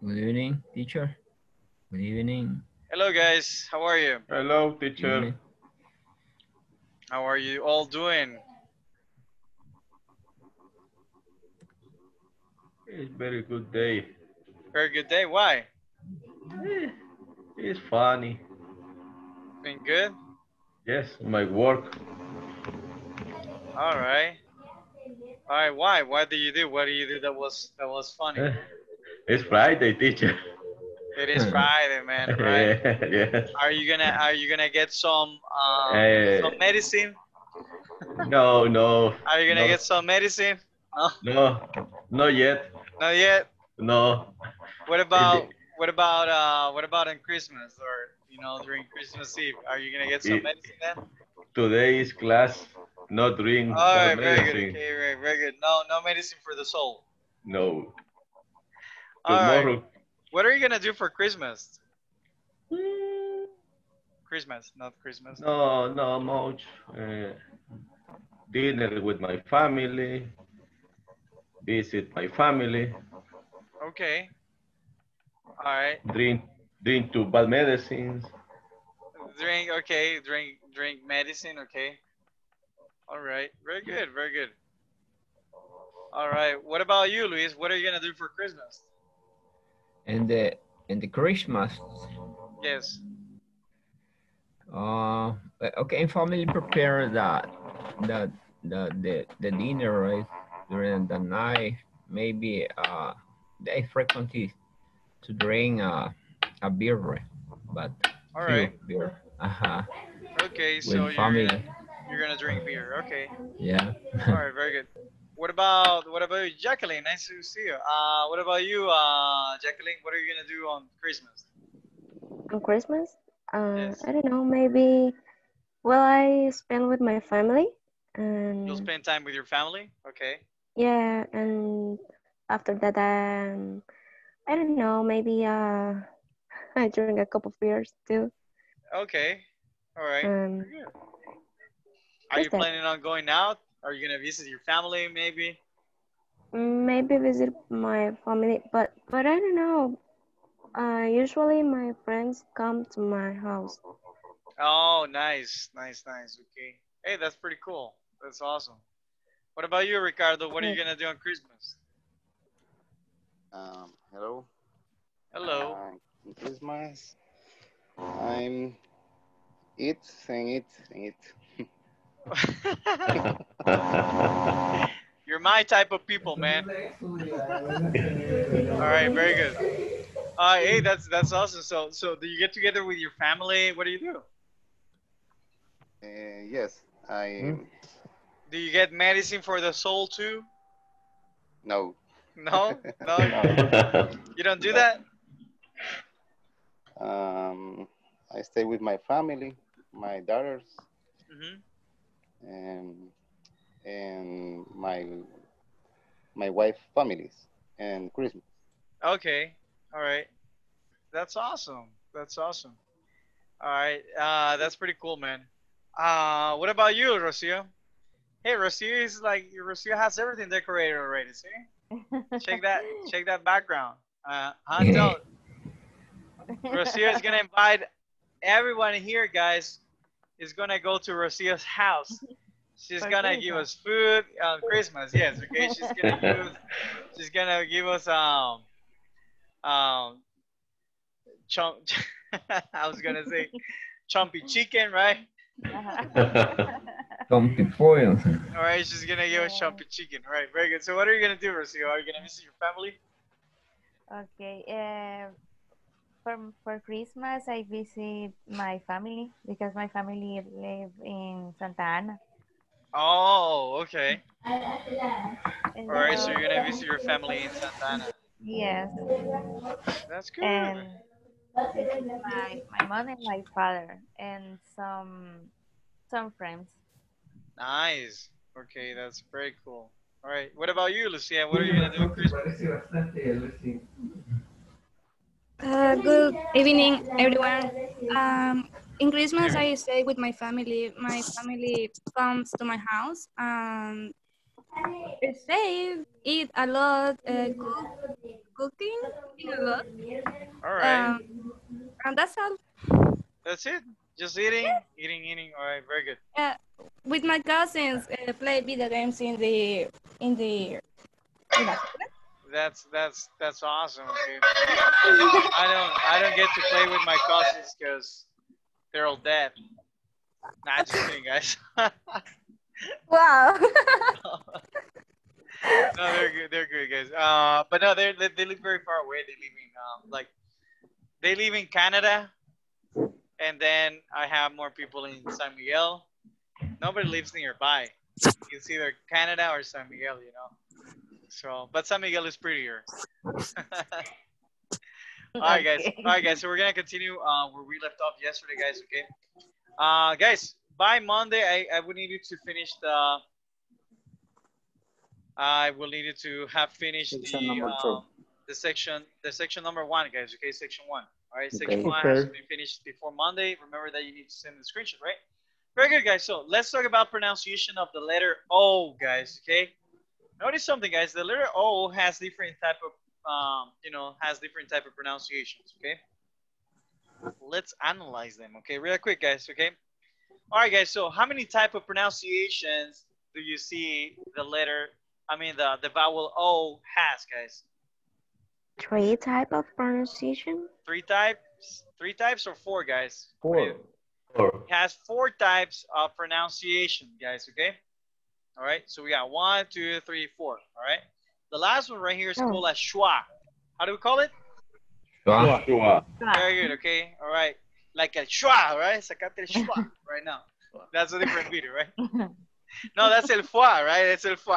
Good evening, teacher. Good evening. Hello, guys. How are you? Hello, teacher. How are you all doing? It's very good day. Very good day. Why? Eh, It's funny. Been good? Yes, my work. All right. All right. Why? What do you do? What do you do that was that was funny? It's Friday, teacher. It is Friday, man. Right? yes. Are you gonna Are you gonna get some um, some medicine? No, no. Are you gonna no, get some medicine? No, No, not yet. not yet. No. What about what about uh what about on Christmas or you know during Christmas Eve? Are you gonna get some It- medicine then? Today is class. No drink. All right, no very good. Okay, very, very good. No, no medicine for the soul. No. All right. Tomorrow. What are you gonna do for Christmas? Christmas, not Christmas. No, no much. Uh, dinner with my family. Visit my family. Okay. All right. Drink, drink two bad medicines. Drink. Okay. Drink. Drink medicine. Okay. All right. Very good. Very good. All right. What about you, Luis? What are you gonna do for Christmas? And the and the Christmas. Yes. Uh, okay, family prepare that the the the, the dinner right during the night. Maybe uh they frequently to drink uh, a beer, right? but All few right. beer. Uh-huh. Okay. So With you're family. gonna, you're gonna drink beer. Okay. Yeah. All right. Very good. What about what about you, Jacqueline? Nice to see you. Uh, what about you, uh, Jacqueline? What are you gonna do on Christmas? on Christmas. Uh, Yes. I don't know, maybe, well, I spend with my family and You'll spend time with your family. Okay. yeah, and after that, um, I don't know, maybe uh, I drink a couple of beers too. Okay. All right. Um, Are you that. planning on going out? Are you gonna visit your family maybe? maybe visit my family, but but I don't know. Uh, usually my friends come to my house. Oh, nice, nice, nice. Okay. Hey, that's pretty cool. That's awesome. What about you, Ricardo? What are you gonna do on Christmas? Um, hello. Hello. Uh, Christmas, I'm eat and eat and eat. You're my type of people, man. All right, very good. Uh, hey, that's that's awesome. So, so do you get together with your family? What do you do? Uh, yes, I Do you get medicine for the soul too? no. No, no, you don't do that. Um, I stay with my family, my daughters, hmm and and my my wife families and Christmas. Okay. All right. That's awesome. That's awesome. All right. Uh, that's pretty cool, man. Uh, what about you, Rocio? Hey, Rocio is like Rocio has everything decorated already. See? Check that. Check that background. Uh, huh, tell- Rocio is gonna invite everyone here, guys. Is gonna go to Rocio's house. She's For gonna give us food on Christmas. Yes, okay. She's gonna give us. She's gonna give us um um chomp. I was gonna say chumpy chicken, right? Chumpy foil. All right, she's gonna give us chumpy chicken. All right, very good. So what are you gonna do, Rocio? Are you gonna visit your family? Okay. Uh, for for Christmas, I visit my family because my family live in Santa Ana. Oh, okay. All right, so so- you're gonna visit your family in Santa Ana. Yes, That's good. and my my mom and my father and some some friends. Nice. Okay, that's very cool. All right. What about you, Lucia? What are you gonna do on Christmas? Uh, good evening, everyone. Um, in Christmas, I stay with my family. My family comes to my house and they eat a lot, uh, cook, cooking a lot. All right. Um, and that's all. That's it. Just eating, eating, eating. All right. Very good. Uh, with my cousins, uh, play video games in the in the. in the- That's that's that's awesome. Dude. I don't I don't get to play with my cousins because they're all dead. Nah, just kidding, guys. wow. no, they're good. They're good, guys. Uh, but no, they they live very far away. They live in um, like they live in Canada, and then I have more people in San Miguel. Nobody lives nearby. It's either Canada or San Miguel, you know. So, but San Miguel is prettier. All right, guys. All right, guys. So we're gonna continue uh, where we left off yesterday, guys. Okay. Uh, guys, by Monday, I, I would need you to finish the. I will need you to have finished Section the number two. um, the section the section number one, guys. Okay, section one. All right, section Okay. one has to be finished before Monday. Remember that you need to send the screenshot, right? Very good, guys. So let's talk about pronunciation of the letter O, guys. Okay. Notice something, guys. The letter O has different type of, um, you know, has different type of pronunciations. Okay. Let's analyze them. Okay, real quick, guys. Okay. All right, guys. So how many type of pronunciations do you see the letter? I mean, the the vowel O has, guys. Three type of pronunciation. Three types. Three types or four, guys? Four. Or It has four types of pronunciation, guys, okay? All right, so we got one, two, three, four, all right? The last one right here is Oh. called a schwa. How do we call it? Sure. Joshua. Very good, okay? All right, like a schwa, right? Sacate el schwa right now. That's a different video, right? No, that's el foie, right? That's el foie.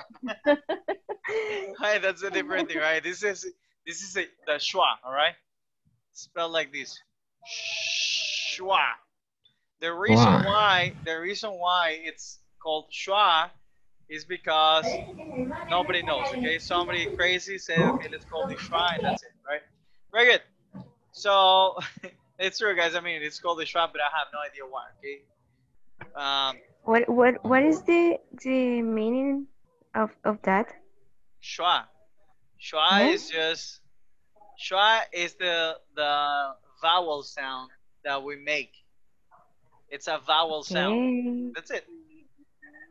right, that's a different thing, right? This is this is a, the schwa, all right? Spelled like this. Schwa. The reason Schwa. why the reason why it's called schwa is because nobody knows. Okay, somebody crazy said, okay, let's call schwa, and that's it, right? Very good. So it's true, guys. I mean, it's called the schwa, but I have no idea why. Okay. Um, What what what is the the meaning of of that? Schwa Huh? is just schwa is the the vowel sound that we make. It's a vowel sound. Okay. That's it.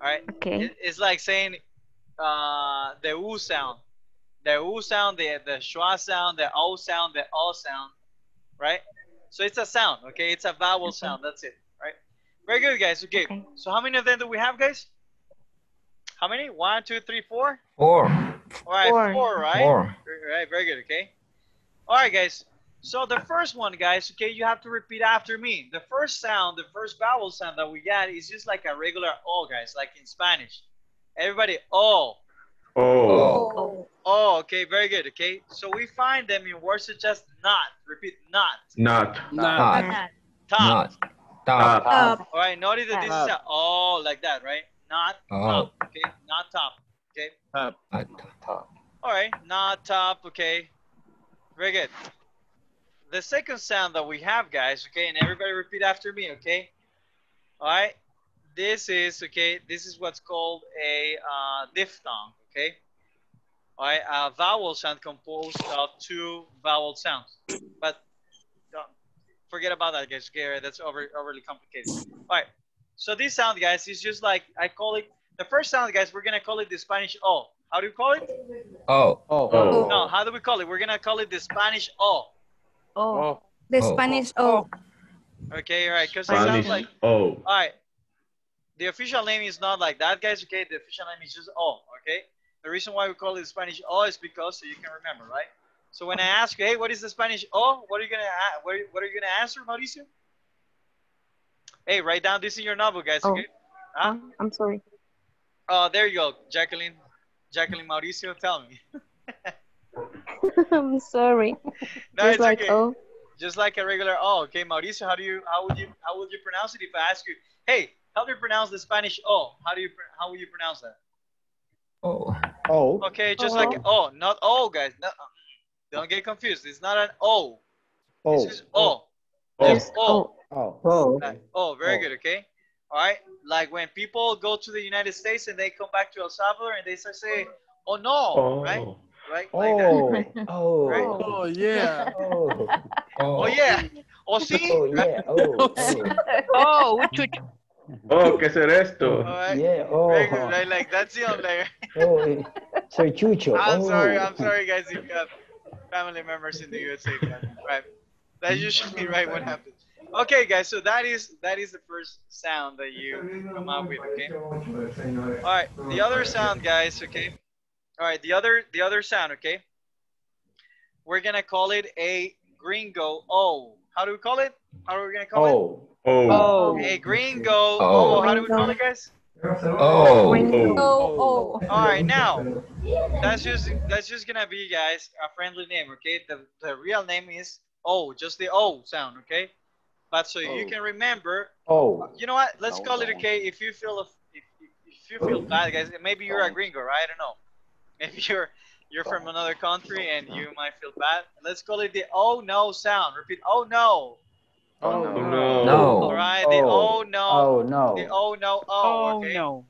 All right. Okay. It- it's like saying uh, the u sound, the u sound, the the schwa sound, the o sound, the o sound, right? So it's a sound. Okay, it's a vowel Okay. sound. That's it. Right. Very good, guys. Okay. Okay. So how many of them do we have, guys? How many? One, two, three, four. Four. All right, Four. four, right? Four. Very- Right, very good, okay? All right, guys. So the first one, guys, okay, you have to repeat after me. The first sound, the first vowel sound that we got is just like a regular O, guys, like in Spanish. Everybody, O. Oh. Oh. Oh, okay, very good, okay? So we find them in words such as not. Repeat, not. Not. Not. Not. Top. Not. Top. Up. All right, notice that this is a O like that, right? Not Oh. top, okay? Not top, okay? Not. All right, not top, okay. Very good. The second sound that we have, guys, okay, and everybody repeat after me, okay? All right, this is, okay, this is what's called a uh, diphthong, okay? All right, a vowel sound composed of two vowel sounds. But don't forget about that, guys, okay? That's over, overly complicated. All right, so this sound, guys, is just like, I call it, the first sound, guys, we're going to call it the Spanish O. How do you call it? Oh. Oh. Oh. No, how do we call it? We're gonna call it the Spanish O. Oh. Oh. The Oh. Spanish O. Oh. Okay, all right, because it sounds like Oh. all right. The official name is not like that, guys. Okay, the official name is just O. Okay. The reason why we call it Spanish O is because so you can remember, right? So when I ask you, hey, what is the Spanish O? What are you gonna a- what are, what are you gonna answer, Mauricio? Hey, write down this in your notebook, guys. Oh. Okay. Huh? Oh, I'm sorry. Oh, there you go, Jacqueline. Jacqueline Mauricio, tell me. I'm sorry. No, Just it's like okay. oh, just like a regular O. Okay, Mauricio, how do you how would you how would you pronounce it if I ask you, hey, how do you pronounce the Spanish O? How do you how would you pronounce that? Oh. Oh. Okay, just Oh. like O, not O, guys. No, uh, don't get confused. It's not an O. Oh. It's just O. Oh. Just O. Oh. Oh. Like, oh, very Oh. good. Okay. All right. Like when people go to the United States and they come back to El Salvador and they say, "Oh no," right? Oh. right? Like that. Oh, Right? oh, Right? Oh, yeah. oh, Oh yeah. Oh sí. oh, yeah, oh, Oh, chucho. Oh, ¿qué será All esto? right. yeah, oh, Very good. Right? Like that's the only. oh, eh, soy Chucho. I'm oh. sorry. I'm sorry, guys. If you have family members in the USA, but, right? That's usually right what happens. Okay, guys. So that is that is the first sound that you come up with. Okay. All right. The other sound, guys. Okay. All right. The other the other sound. Okay. We're gonna call it a gringo O. How do we call it? How are we gonna call it? Oh, Oh. oh. A oh. gringo. Oh. Oh, how do we call it, guys? Oh, Gringo. Oh, oh. All right, now that's just that's just gonna be, guys, a friendly name. Okay, the the real name is O, just the O sound. Okay, but so you Oh. can remember. oh, You know what? Let's No, call it okay. If you feel if, if, if you feel bad, guys, maybe you're a Don't. gringo, right? I don't know. Maybe you're you're from another country oh, and you might feel bad. Let's call it the oh no sound. Repeat oh no. Oh, Oh, no. no. No. All right, the oh. oh no. oh, no. The oh no oh. Oh, okay. no.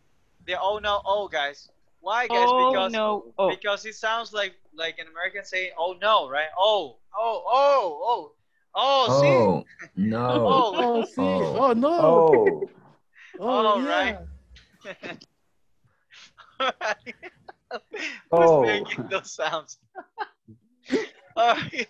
The oh no oh guys. Why guys? Oh, because no. Oh. because it sounds like like an American saying oh no, right? Oh oh oh oh oh, oh see. oh, no. Oh, Oh, see. Oh. Oh, no. Oh, Oh, yeah. right. Who's Oh. making those sounds? All right.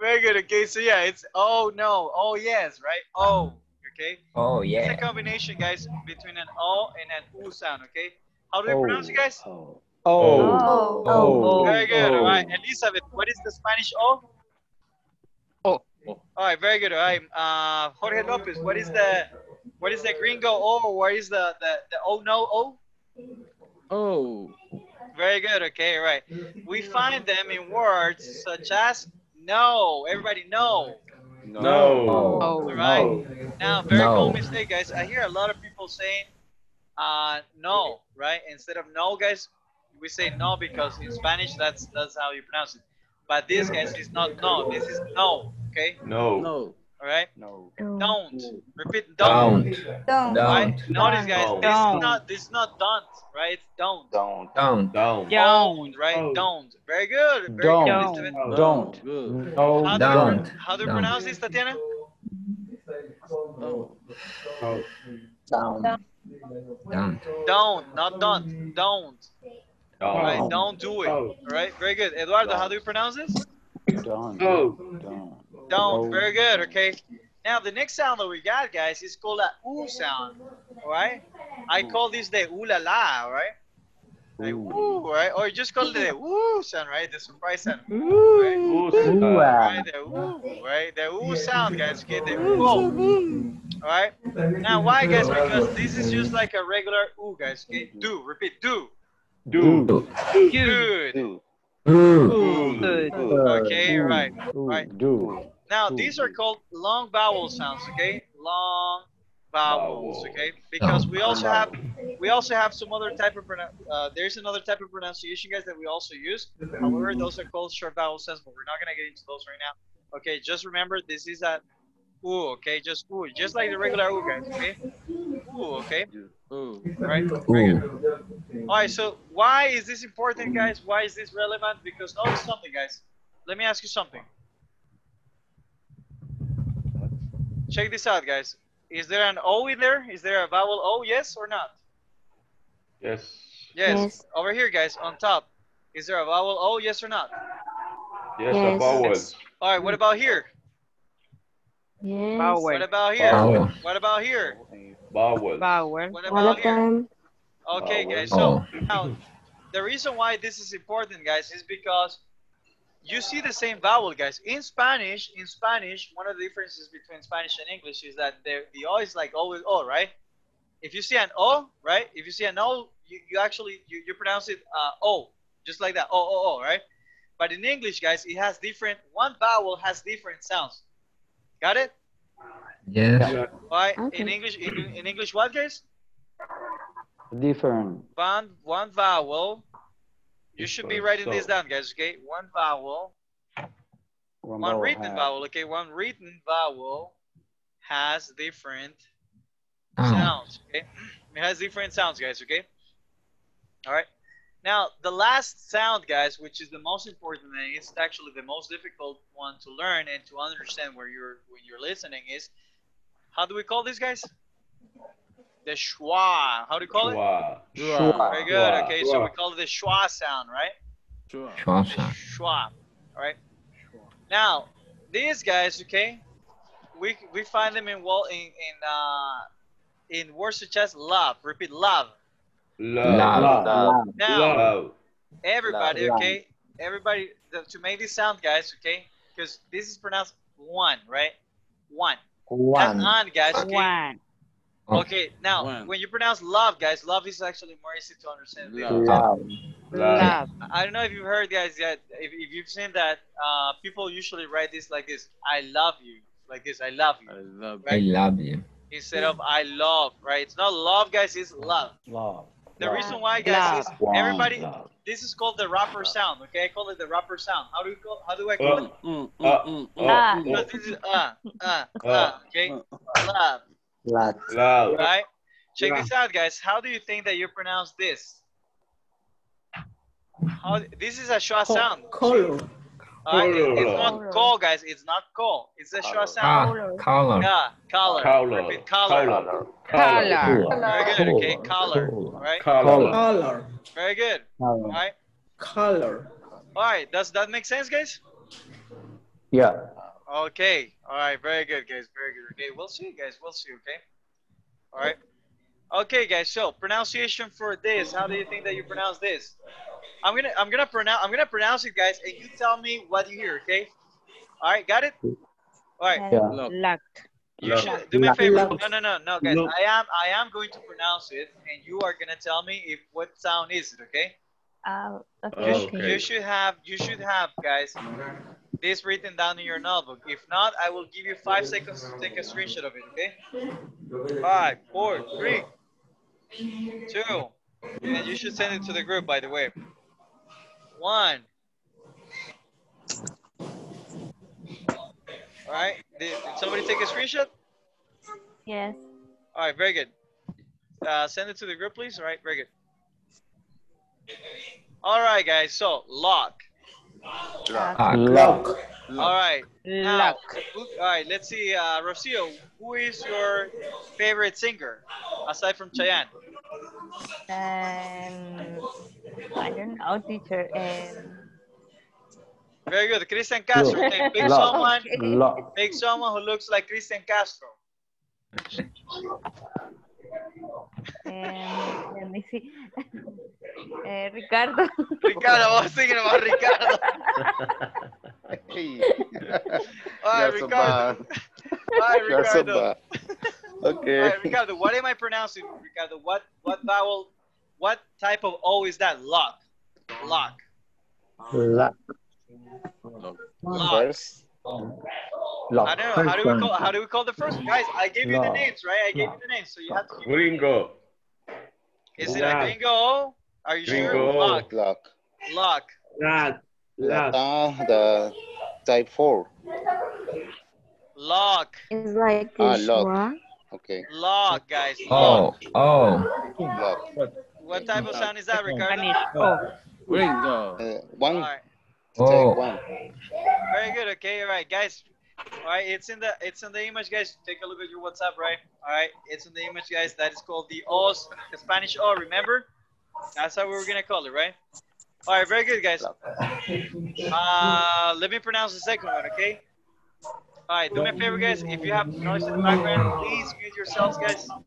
Very good. Okay, so yeah, it's oh no, oh yes, right? Oh, okay. Oh, yeah. It's a combination, guys, between an O and an U sound. Okay. How do we oh, pronounce it, guys? Oh, Oh. Oh. oh, Very good. All right, oh. Elizabeth, what is the Spanish O? Oh. All right, very good. All right, uh, Jorge Lopez, what is the what is the gringo O? Or what is the the, the oh no O? Oh. Very good. Okay, right. We find them in words such as no. Everybody no. No. Oh. All right. Now, very No. common mistake, guys. I hear a lot of people saying uh, no, right? Instead of no, guys, we say no because in Spanish that's that's how you pronounce it. But this, guys, is not no. This is no. Okay. No. No. All right. No. Don't repeat. Don't. Don't. Don't. Right? Don't. Notice, guys. Don't. This is Don't. not. This is not don't. Right? It's don't. Don't. Don't. Down. Don't. Right? Don't. Don't. Very good. Very Don't. good. Don't. Elizabeth. Don't. Good. No, How do, Don't. We, how do we Don't. pronounce this, Tatiana? Oh. down. Don't. Don't, not don't. Don't. All right, Down. don't do it. All right, very good. Eduardo, how do you pronounce this? Don't. Oh. Don't. Don't. Very good. Okay. Now the next sound that we got, guys, is called a oo sound. All right. I call this the ooh la la. All right. Like Ooh. ooh, right? Or you just call it the ooh sound, right? The surprise sound. Right? Ooh, Ooh, uh, ah. Right, the ooh, right? The ooh sound, guys. Okay, the ooh. All right. Now, why, guys? Because this is just like a regular ooh, guys. Okay. Do. Repeat. Do. Do. Do. Good. Do. Ooh. Good. Okay. Right. right. Do. Now, Ooh. these are called long vowel sounds, okay? Long vowels, okay? Because we also have we also have some other type of pronou- uh, there's another type of pronunciation, guys, that we also use. However, those are called short vowel sounds, but we're not gonna get into those right now. Okay, just remember this is a ooh, okay? Just ooh, just like the regular ooh, guys, okay? Ooh, okay? Oh. Right? Very. Ooh. All right, so why is this important, guys? Why is this relevant? Because notice something, guys. Let me ask you something. Check this out, guys. Is there an O in there? Is there a vowel O? Yes or not? Yes. Yes. Yes. Over here, guys, on top. Is there a vowel O? Yes or not? Yes, a Yes. All right. What about here? Yes. Vowel. What about here? Vowel. What about here? Vowel. Vowel. What about here? them. Okay, Vowel. guys. So Oh. now, the reason why this is important, guys, is because you see the same vowel, guys. In Spanish, in Spanish, one of the differences between Spanish and English is that the, the O is like always O, right? If you see an O, right? If you see an O, you, you actually you, you pronounce it uh, O, just like that. O O O, right? But in English, guys, it has different. One vowel has different sounds. Got it? Yes. Why? Okay. In English, in, in English, what, guys? Different. one one vowel. You should be writing this So- down, guys. Okay, one vowel, One, one vowel written has- vowel. Okay, one written vowel has different Oh. sounds. Okay, it has different sounds, guys. Okay. All right. Now, the last sound, guys, which is the most important and it's actually the most difficult one to learn and to understand where you're when you're listening is how do we call these guys? The schwa. How do you call it? Schwa. Very good. Schwa. Okay, so we call it the schwa sound, right? Sure. Schwa The sound. schwa. All right. Now, these guys, okay, we we find them in wall in in uh in words such as love. Repeat love. Love. Love. Love. Now, Love. everybody, Love. okay, everybody, the, to make this sound, guys, okay, because this is pronounced one, right? One. That's One. on, guys. Okay. One. Okay. Now, One. when you pronounce love, guys, love is actually more easy to understand. Love. Love. Love. Love. I don't know if you've heard, guys, yet. If, if you've seen that, uh, people usually write this like this: "I love you," like this: "I love I you," love I love you. Instead of "I love," right? It's not love, guys. It's love. Love. The Love. reason why, guys, is everybody. Love. This is called the rapper sound. Okay, I call it the rapper sound. How do you call? How do I call Uh, it? Mm, mm, Uh, mm, uh. Because this is uh, uh, uh, Uh. okay, Uh. love, Love. Love. right? Check this out, guys. How do you think that you pronounce this? How this is a schwa sound. Color. All right, it- it's not call, guys. It's not call. It's a schwa Ah, sound. color. Yeah, color. Color. Repeat color. Color. Color. Very good. Okay, color. Right. Color. Color. Very good. Color. right. Color. All right. Does that make sense, guys? Yeah. Okay. All right. Very good, guys. Very good. Okay. We'll see, guys. We'll see. Okay. All right. Okay, guys. So pronunciation for this. How do you think that you pronounce this? I'm gonna I'm gonna pronounce I'm gonna pronounce it, guys, and you tell me what you hear. Okay. All right. Got it. All right. Yeah. Love. Locked. You Love. should do me a favor. Love. No, no, no, no, guys. Love. I am I am going to pronounce it, and you are gonna tell me if what sound is it. Okay. Uh, You, okay. sh- Okay. you should have you should have guys this written down in your notebook. If not, I will give you five seconds to take a screenshot of it. Okay. Five, four, three, two, and you should send it to the group. By the way. One. All right. Did, did somebody take a screenshot? Yes. All right. Very good. Uh, send it to the group, please. All right. Very good. All right, guys. So lock. Lock. Lock. All right. Now, Lock. all right. Let's see. Uh, Rocio, who is your favorite singer aside from Chayanne? Um, I don't know, teacher. Um, Very good. Christian Castro. Lock. Okay, pick Lock. someone. Lock. Pick someone who looks like Christian Castro. Um, let me see. uh, Ricardo. Ricardo, I was thinking about Ricardo. Hey. All right, Ricardo. bad. All right, You're so Ricardo. Okay. right, Ricardo. What am I pronouncing, Ricardo? What what vowel? What type of O is that? Lock. Lock. Lock. Love. Lock. Lock. I don't know. How do we call? How do we call the first one? Guys, I gave you the names, right? I gave you the names, so you have to. Give Gringo. Is it a Lock. gringo Are you sure? Lock. lock. Lock. Lock. Lock. Uh, the type four. Lock. It's like Ah, this lock. one. Okay. Lock, guys. Lock. Oh, oh. Lock. What type of sound is that, Ricardo? Spanish. Oh. Gringo. Uh, one. right. Type Oh. one. Very good. Okay. All right, guys. All right. It's in the it's in the image, guys. Take a look at your WhatsApp, right? All right. It's in the image, guys. That is called the O's, the Spanish O. Remember? That's how we were gonna call it, right? All right. Very good, guys. Uh, let me pronounce the second one, okay? All right. Do me a favor, guys. If you have noise in the background, please mute yourselves, guys. All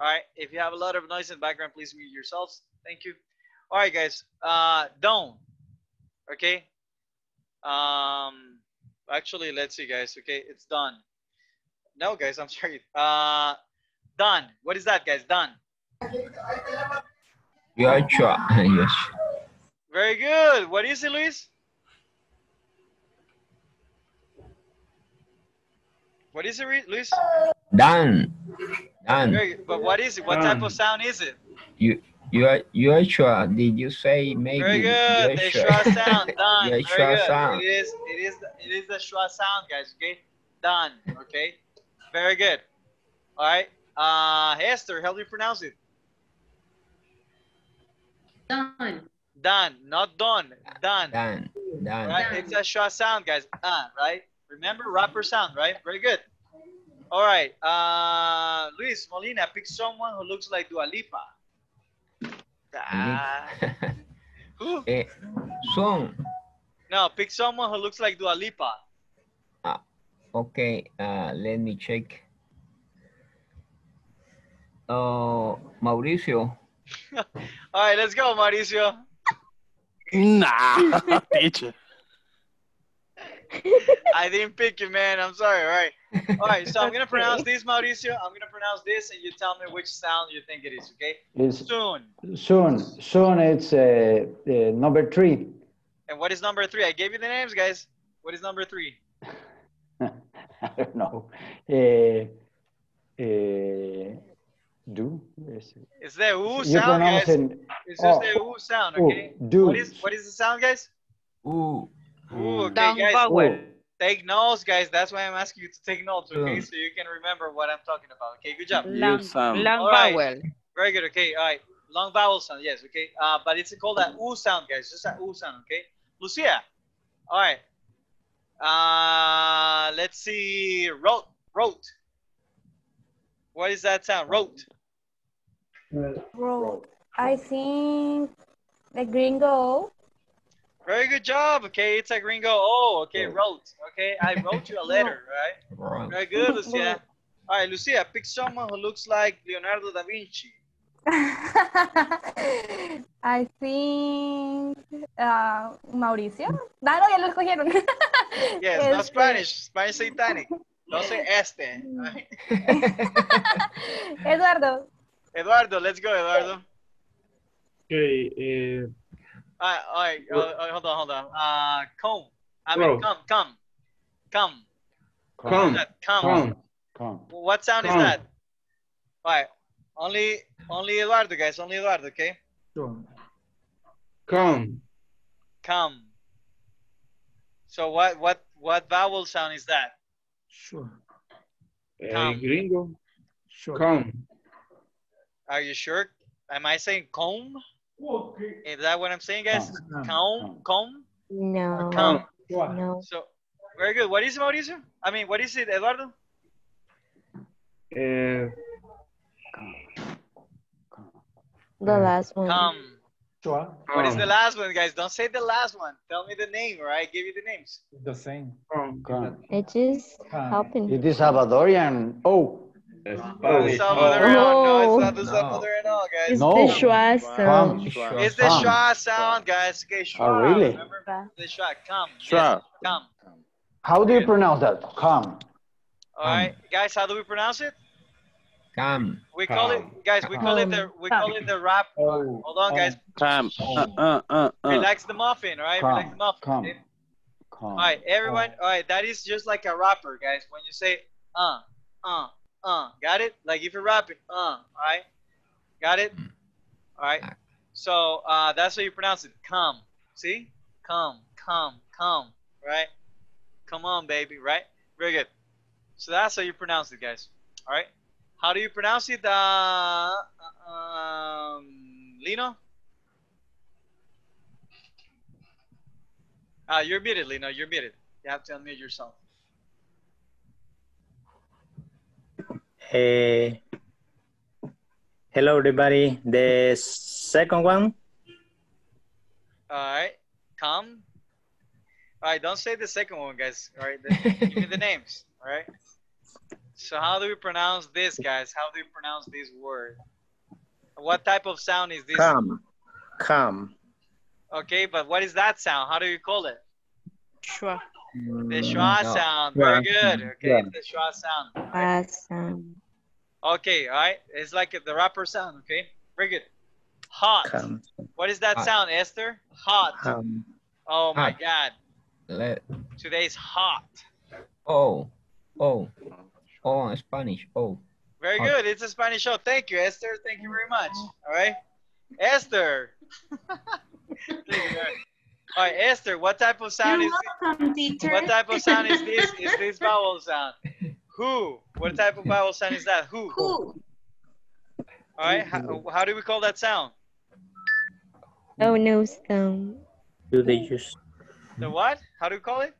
right. If you have a lot of noise in the background, please mute yourselves. Thank you. All right, guys. Uh, don't. Okay. Um, actually, let's see, guys. Okay, it's done. No, guys, I'm sorry. Uh, done. What is that, guys? Done. You. Yes. Very good. What is it, Luis? What is it, Luis? Done. Done. Very good. But what is it? What type of sound is it? You you are you are sure? Did you say maybe? Very good. are The sure? schwa sound. Done. Very sure good. sound. It is. It is. It is the schwa sound, guys. Okay. Done. Okay. Very good. All right. Uh, Esther, help me pronounce it. Done. Dan, not Don. Dan. Dan. Dan. Right? It's a schwa sound, guys. Uh, right? Remember, rapper sound, right? Very good. All right. Uh, Luis Molina, pick someone who looks like Dua Lipa. Ah, who? eh, Son. No, pick someone who looks like Dua Lipa. Ah, Okay, uh, let me check. Oh, Mauricio. All right, let's go, Mauricio. Nah, teacher. I didn't pick you, man. I'm sorry. All right. All right. So I'm gonna pronounce this, Mauricio. I'm gonna pronounce this, and you tell me which sound you think it is. Okay. It's Soon. soon. Soon it's uh, uh, number three. And what is number three? I gave you the names, guys. What is number three? I don't know. Uh, uh, do? Yes. It's the ooh sound, pronounce guys. it. It's just oh, the ooh sound. ooh, Okay. do. What is what is the sound, guys? Ooh. Ooh. Okay, Down guys. vowel. Ooh. Take notes, guys. That's why I'm asking you to take notes, okay? So you can remember what I'm talking about. Okay. Good job. Long, sound. long All right. vowel. Very good. Okay. All right. Long vowel sound. Yes. Okay. Uh, but it's called that ooh sound, guys. Just that ooh sound. Okay. Lucia. All right. Uh, let's see. Wrote. Wrote. What is that sound? Wrote. Road. I think the gringo. Very good job. Okay. It's a gringo. Oh, okay. Wrote. Okay. I wrote you a letter, right? Right. Very good, Lucia. All right, Lucia. Pick someone who looks like Leonardo da Vinci. I think uh, Mauricio. No, no, ya lo escogieron. Yes, no Este, Spanish. Spanish satanic. No say este. Eduardo. Eduardo, let's go, Eduardo. Okay. Uh, All right, all right. Uh, uh, hold on, hold on. Uh, come. I mean, Bro. come, come, come. come. Come. Come. Come. What sound is that? All right. Only, only Eduardo, guys. Only Eduardo. Okay. Sure. Come. Come. So what, what, what vowel sound is that? Sure. Come. gringo. Sure. Come. Are you sure? Am I saying comb? Is that what I'm saying, guys? Comb, comb, No. come. No. So, very good. What is it, Mauricio? I mean, what is it, Eduardo? Uh, The last one. Come. Sure. What is the last one, guys? Don't say the last one. Tell me the name, or I Give you the names. The same. Come. Come. It just happened. It is Salvadorian. Oh, Spanish. Salvadorian. No, it's not the No. Salvadorian at all, guys. It's No. the schwa come. sound. It's the Come. schwa sound, guys. Okay, schwa. Oh, really? Remember the schwa. Come. Yes, come. How do you pronounce that? Come. All right, guys. How do we pronounce it? Come. We call it, guys. We call it the we call it the rap. Oh. Hold on, guys. Come. Uh, uh, uh, uh. Relax the muffin, all right? Relax the muffin. Come. okay? Come. All right, everyone. All right, that is just like a rapper, guys. When you say uh, uh, uh, got it? Like if you're rapping, uh, all right, got it? All right. So uh, that's how you pronounce it. Come. See? Come, come, come. Right? Come on, baby. Right? Very good. So that's how you pronounce it, guys. All right. How do you pronounce it, uh, um, Lino? Uh, you're muted, Lino. You're muted. You have to unmute yourself. Eh, hello, everybody. The second one, All right. Come. All right. Don't say the second one, guys. All right. Then give me the names. All right. So how do we pronounce this, guys? How do we pronounce this word? What type of sound is this? come, come. Okay, but what is that sound? How do you call it? Schwa. The schwa no. sound. Very good. Okay, Yeah. the schwa sound. Schwa sound. Okay, all right. It's like the rapper sound. Okay, very good. Hot. Come, What is that Hot. sound, Esther? Hot. come. Oh my God. Let. Today's hot. Oh. Oh. Oh, in Spanish. Oh. Very Hot. good. It's a Spanish show. Thank you, Esther. Thank you very much. All right. Esther. You, all right. All right, Esther, what type of sound is welcome, teacher. what type of sound is this? Is this vowel sound? Who? What type of vowel sound is that? Who? Who? All right. How, how do we call that sound? Oh no sound. Do they use? The what? How do you call it?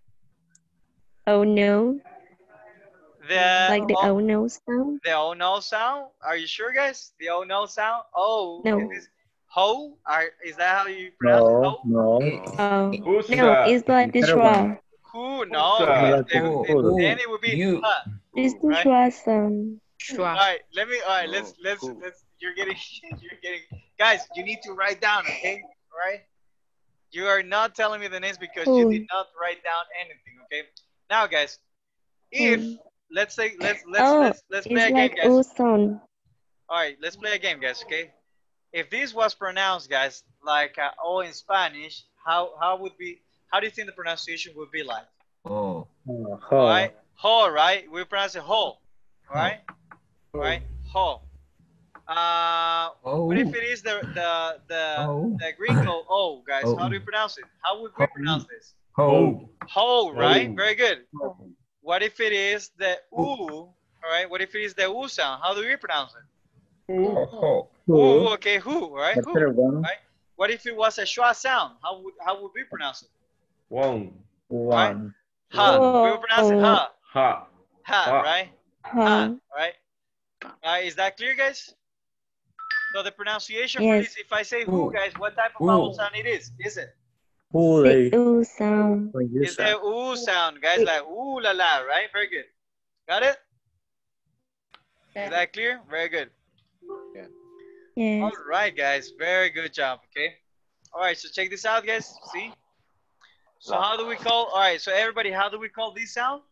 Oh no. The Like the oh, oh no sound. the oh no sound. Are you sure, guys? The oh no sound. Oh, No. is ho? Are, is that how you pronounce it? No, Ho? no. Oh. Who's No, that? it's like the Better schwa. one. Who? No. that? it- it- Who? it- Who? then it would be You. huh. It's the Right. schwa. All right, let me. All right, let's let's let's. You're getting you're getting guys. You need to write down, okay? All right. You are not telling me the names because you did not write down anything, okay? Now, guys, if Hmm. let's say let's let's Oh, let's let's play it's a game, guys. oh sound. All right, let's play a game, guys. Okay. If this was pronounced, guys, like uh, oh in Spanish, how how would be? How do you think the pronunciation would be like? Oh. Oh, All right, ho, right? We pronounce it ho, all right? All right, ho. Uh, Oh. what if it is the the the, Oh. the gringo Oh, guys? How Oh. do we pronounce it? How would we Oh. pronounce this? Ho. Ho, right? Oh. Very good. What if it is the oo? All right. What if it is the oo sound? How do we pronounce it? Ho. Ho. Ooh, okay, who, right? Who, right? What if it was a schwa sound? How would how would we pronounce it? One. One. Ha. We would pronounce it ha. Ha. Ha, Ha. right? Huh. Ha, right? Uh, is that clear, guys? So the pronunciation for Yes. this, if I say who, Who. guys, what type of Who. vowel sound it is? Is it? Who The ooh sound. use It's the ooh sound, guys, like ooh la la, right? Very good. Got it? Is that clear? Very good. Yes. All right, guys. Very good job. Okay. All right. So check this out, guys. See. So how do we call? All right. So everybody, how do we call this sound?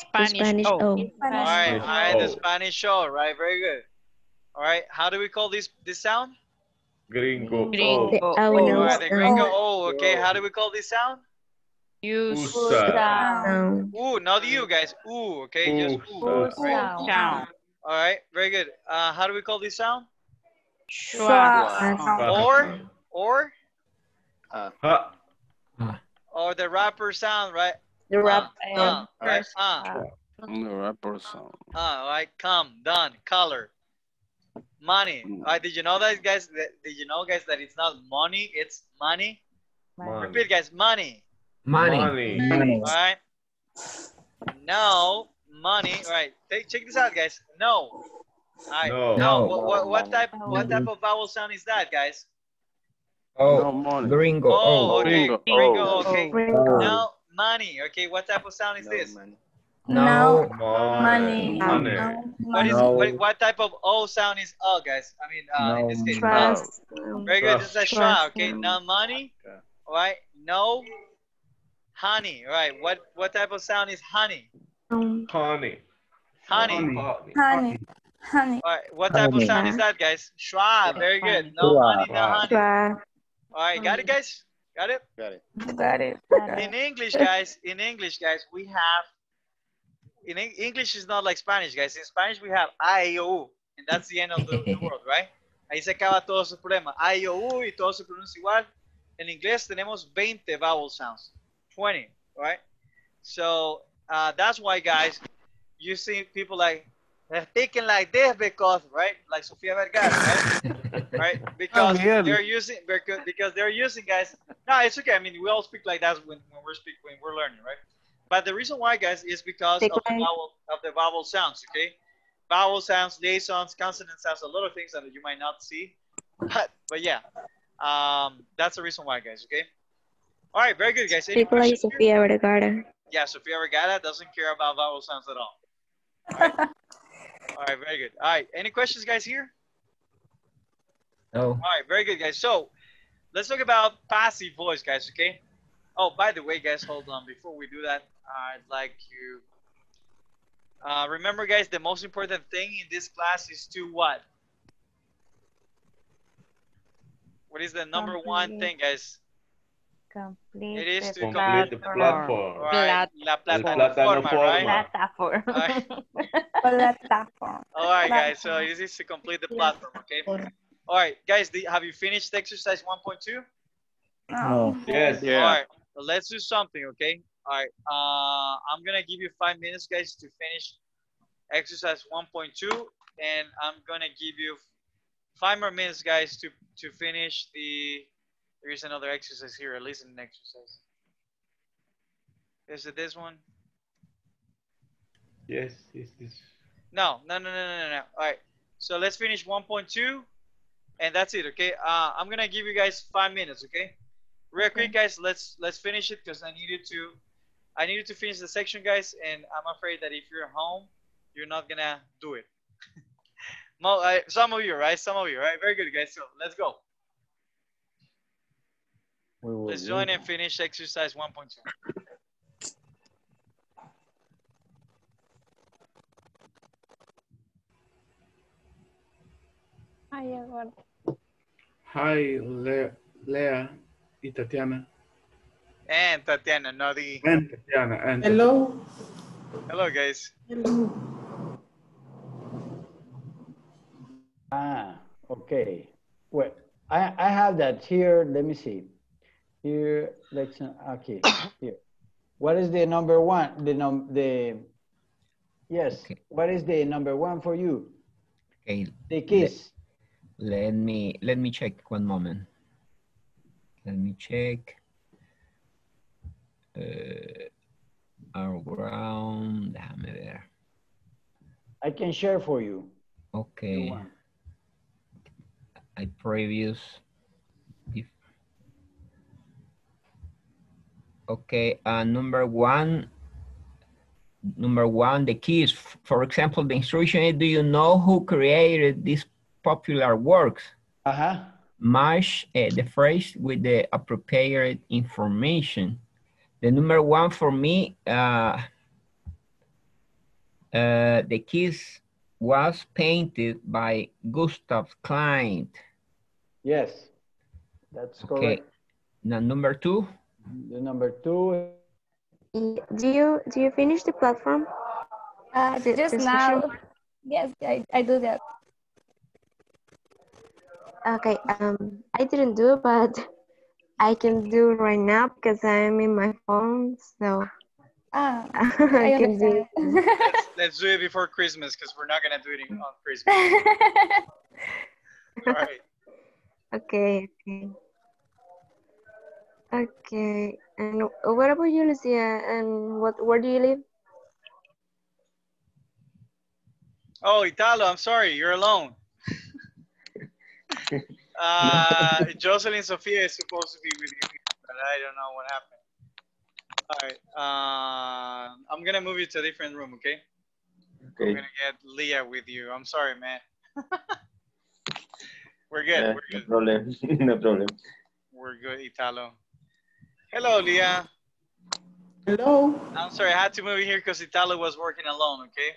The Spanish. Spanish Oh. oh. All right. All Spanish. The Spanish show. Right. Very good. All right. How do we call this this sound? Gringo. Gringo. The Oh. oh no right. The gringo. Oh. Okay. How do we call this sound? Use Usa. Sound. Ooh. Not you guys. Ooh. Okay. Just ooh. Right. sound. All right. Very good. Uh, how do we call this sound? Schwa. Ha. Or or Ha. or the rapper sound, right? The Uh, rap uh, sound. right? Uh. The rapper sound. Uh, all right, come, done, color, money. All right, did you know that, guys? Did you know, guys, that it's not money, it's money? Money. Repeat, guys, money. Money. Money. Money. All right. No, money. All right, take, check this out, guys. No. All right. No. No. No. What, what, what type? What type of vowel sound is that, guys? Oh. No money. Gringo. Oh, Oh. okay. Gringo. Gringo. Oh. Okay. Gringo. No, money. Okay. What type of sound is this? No. Money. Money. What is No. what, what type of O sound is O, guys? I mean, uh, in this No. case, no. Very good. This is a Trust. Okay. No money. All right. No honey. All right. What what type of sound is honey? Um, Honey. Honey. Honey. Honey. Honey. All right. What type of Honey. sound is that, guys? Schwa. Very good. No Schwa. honey. No honey. All right. Got it, guys. Got it. Got it. Got it. In English, guys. In English, guys, we have. In English is not like Spanish, guys. In Spanish, we have A, I, O, U, and that's the end of the, the world, right? Ahí se acaba todo su problema. A, I, O, U y todo se pronuncia igual. En inglés tenemos 20 vowel sounds. 20, right? So uh, that's why, guys, you see people like they're thinking like this because, right? Like Sofia Vergara, right? right? Because really? they're using because because they're using guys. No, it's okay. I mean, we all speak like that when, when we're speak when we're learning, right? But the reason why, guys, is because of the vowel of the vowel sounds. Okay, vowel sounds, liaisons, consonant sounds, a lot of things that you might not see. But but yeah, um, that's the reason why, guys. Okay. All right, very good, guys. Any People like? Sofia Vergara. Yeah, Sofia Vergara doesn't care about vowel sounds at all. All right, all right very good. All right, any questions, guys, here? No. All right, very good, guys. So let's talk about passive voice, guys, okay? Oh, by the way, guys, hold on. Before we do that, I'd like you. Uh, remember, guys, the most important thing in this class is to what? What is the number one thing, guys? Complete It is to Complete the platform. All right, la plataforma, plataforma. right? platform. All right. Platform. All right, guys. So this is to complete the platform, okay? All right, guys. The, have you finished exercise 1.2? No. Yes. Yeah. All right, so let's do something, okay? All right, uh, I'm gonna give you five minutes, guys, to finish exercise 1.2, and I'm gonna give you five more minutes, guys, to to finish the. There is another exercise here, a listening exercise. Is it this one? Yes, it's this. No, no, no, no, no, no, no. All right. So let's finish 1.2, and that's it. Okay. Uh, I'm gonna give you guys five minutes. Okay. Real quick, guys. Let's let's finish it because I needed to. I needed to finish the section, guys, and I'm afraid that if you're home, you're not gonna do it. Mo, uh, some of you, right? Some of you, right? Very good, guys. So let's go. We will Let's join and finish exercise 1.2. Hi, everyone. Hi, Le Leah y Tatiana. And Tatiana, no the. And Tatiana. And Hello. Hello, guys. Hello. Ah, okay. Well, I, I have that here. Let me see. Here, let's, okay, here. What is the number one? The num, the, yes, what is the number one for you? Okay. The kiss. Let me let me check one moment. Let me check. Uh, around, déjame ver. I can share for you. Okay. I previous. Okay, uh, number one. Number one, the keys. For example, the instruction is, do you know who created these popular works? Uh-huh. Match uh, the phrase with the appropriate information. The number one for me, uh, uh, the kiss was painted by Gustav Klimt. Yes, that's Okay. correct. Now number two, The number two, Do you do you finish the platform? Uh, The- just the now. session? Yes, I, I do that. Okay, um, I didn't do, but I can do right now because I'm in my phone, so Ah, I I can do. understand. let's, let's do it before Christmas because we're not gonna do it on Christmas. All right. Okay, okay. Okay, and what about you, Lucia? And what, where do you live? Oh, Italo, I'm sorry, you're alone. uh, Jocelyn Sophia is supposed to be with you, but I don't know what happened. All right. Uh, I'm gonna move you to a different room, okay? We're Okay. gonna get Leah with you. I'm sorry, man. we're good. Yeah, we're good. no problem. no problem. We're good, Italo. Hello, Leah. Hello. I'm sorry, I had to move you here because Italo was working alone, okay?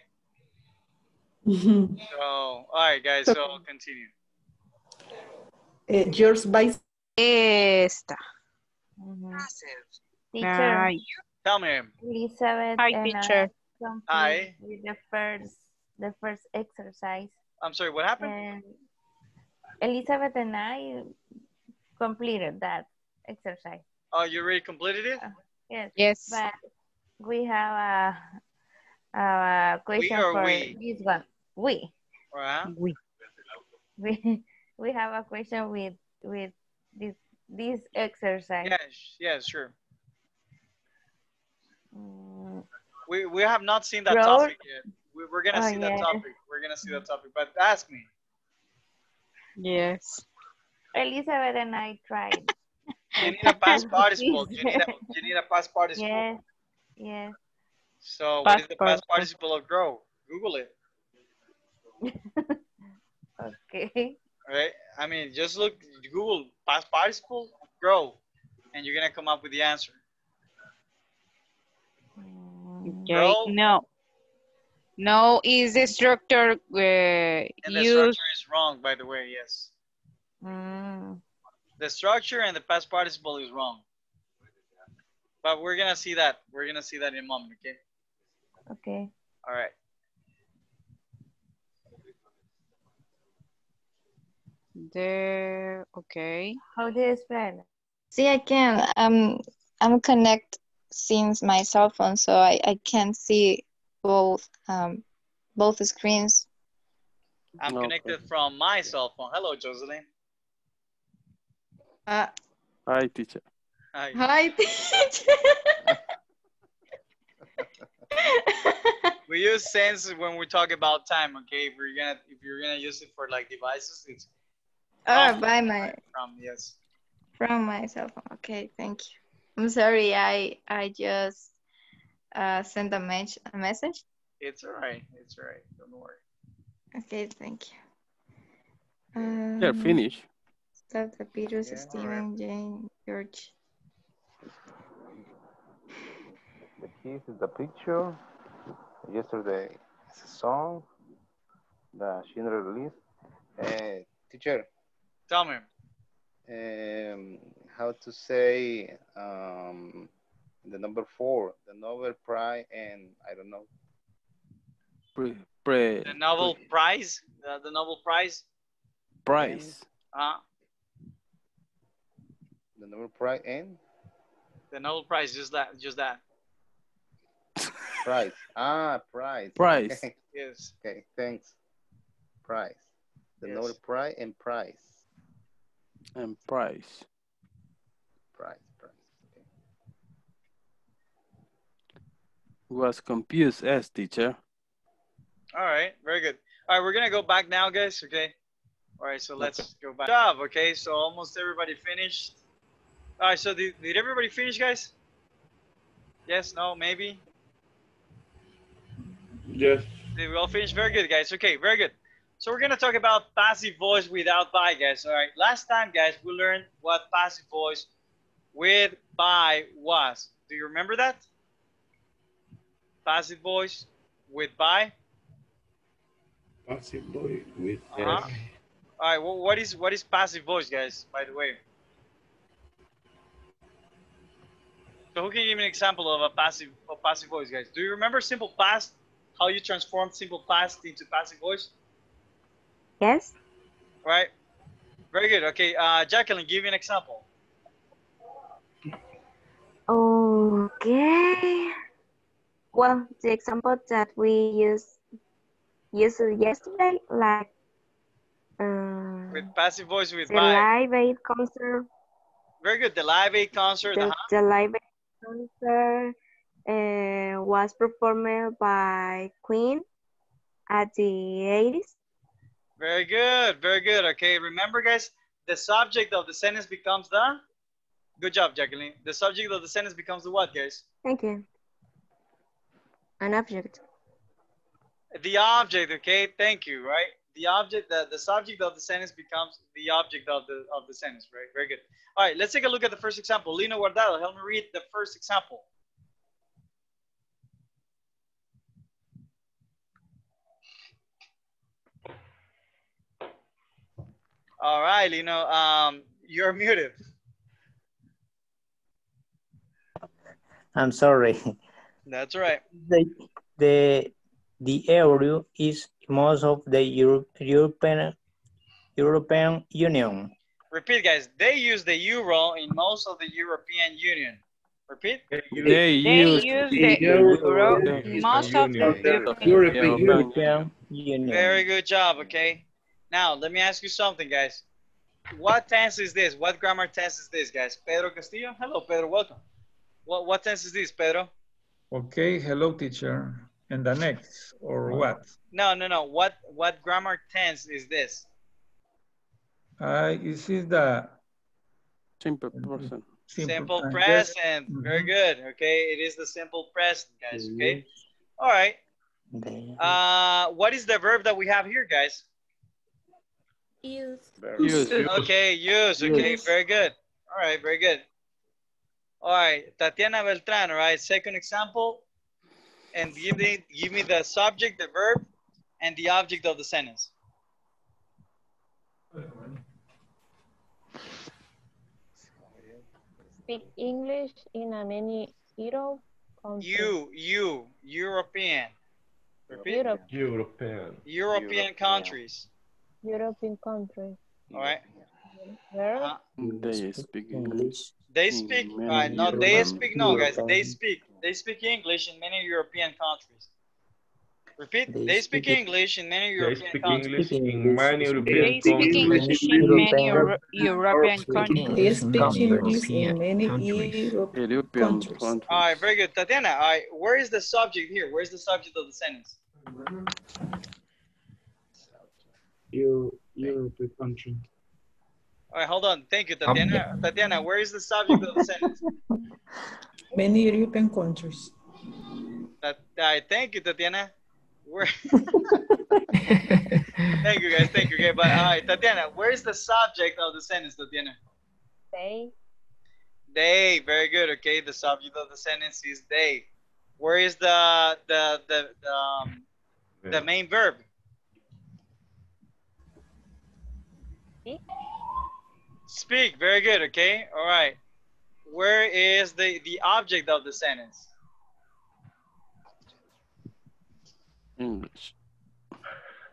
So, all right, guys. So I'll continue. Eh, George Vice. Esta. Teacher, Ay. Tell me. Elizabeth Hi, and teacher. I. Hi. With the first, the first exercise. I'm sorry. What happened? And Elizabeth and I completed that exercise. Oh, you already completed it? Yes. Yes. But we have a, a question or for we? this one. We. Uh-huh. We. We we have a question with with this this exercise. Yes, sh- yeah, sure. Mm, We we have not seen that Road? topic yet. We, we're gonna Oh, see that topic. We're gonna see that topic. But ask me. Yes. Elizabeth and I tried. You need a past participle. You need a, you need a past participle. Yes. Yes. So what is the past participle. participle of grow? Google it. Okay. Right? I mean, just look Google past participle grow, and you're gonna come up with the answer. Okay. Bro. No. No is the structure uh, And the used. structure is wrong, by the way. Yes. mm, The structure and the past participle is wrong. But we're gonna see that. We're gonna see that in a moment. Okay. okay. All right. The okay. How do you spell? See, I can. Um, I'm connect since my cell phone, so I, I can see both um both screens. I'm Okay. connected from my cell phone. Hello, Jocelyn. Uh, Hi, teacher. Hi. hi, teacher. We use sense when we talk about time, okay? If you're gonna if you're gonna use it for like devices, it's oh, by my from yes. from my cell phone. Okay, thank you. I'm sorry. I I just uh, sent a, mes- a message. It's all right. It's all right. Don't worry. Okay, thank you. Um, Yeah, finish. Stop the Peters, Yeah, Stephen, Jane, George. The kiss is the picture. Yesterday is a song. The Schindler list. Uh, teacher, Tell me. um, how to say um, the number four, the Nobel Prize, and I don't know. Pre, pre, The Nobel Prize. The, the Nobel Prize. price. Uh, The Nobel Prize and the Nobel Prize. Just that. Just that. prize. Ah, prize. Prize. Okay, Yes. okay, thanks. Prize. The Yes. Nobel Prize and prize. And price. Prize, prize. Okay. Was confused as teacher. All right. Very good. All right. We're gonna go back now, guys. Okay. All right. So let's go back. Good job. Okay. So almost everybody finished. All right. So did, did everybody finish, guys? Yes. No. Maybe. Yes. Did we all finish? Very good, guys. Okay, very good. So we're gonna talk about passive voice without by, guys. All right. Last time, guys, we learned what passive voice with by was. Do you remember that? Passive voice with by. Passive voice with Uh-huh. All right. Well, what is what is passive voice, guys? By the way. So who can give me an example of a passive of passive voice, guys? Do you remember simple past? How you transformed simple past into passive voice? Yes. Right. Very good. Okay, uh, Jacqueline, give me an example. Okay. Well, the example that we used used yesterday, like uh, With passive voice with the by. Live Aid concert, Very good. The live aid concert. the, uh-huh. the Live concert uh, was performed by Queen at the 80s. Very good. Very good. Okay, remember, guys, the subject of the sentence becomes the. Good job, Jacqueline. The subject of the sentence becomes the what, guys? Thank you. An object. The object. Okay, thank you. Right. The object. The, the subject of the sentence becomes the object of the of the sentence. Right. Very good. All right. Let's take a look at the first example. Lino Guardado, help me read the first example. All right, Lino. Um, you're muted. I'm sorry. That's right. The the the euro is most of the Euro, European European Union. Repeat, guys. They use the euro in most of the European Union. Repeat. They They use use the the euro euro in most of the European European Union. European Union. Very good job. Okay. Now let me ask you something, guys. What tense is this? What grammar tense is this, guys? Pedro Castillo. Hello, Pedro. Welcome. What what tense is this, Pedro? Okay, hello teacher. And the next, or what? No, no, no. What what grammar tense is this? Uh, this is the simple person. Simple yes. present. Very Mhm. good. Okay, it is the simple present, guys. Okay. All right. Uh, what is the verb that we have here, guys? Use. Use. Okay, use. Okay, Use. very good. All right, very good. All right, Tatiana Beltran. All right, second example, and give me give me the subject, the verb, and the object of the sentence. Speak English in a many Europe countries. You, you, European. Repeat. Europe, European. European countries. European countries. All right. Where? Uh, They speak English. They speak. many All right, no, they speak. No, guys, they speak. They speak English in many European countries. Repeat. They, They speak speak- English in many They European speak countries. English in many European They speak. English in many Euro- European countries. They speak English in European many countries. European countries. countries. All right, very good. Tatiana, all right, where is the subject here? Where's the subject of the sentence? Eu, European country. All right, hold on. Thank you, Tatiana. Um, Tatiana, where is the subject of the sentence? Many European countries. That, all right, thank you, Tatiana. Where? thank you, guys. Thank you, okay. But all right, Tatiana, where is the subject of the sentence, Tatiana? They. They. Very good. Okay, the subject of the sentence is they. Where is the the the the, um, the main verb? Speak. Speak. Very good. Okay. All right. Where is the the object of the sentence? English.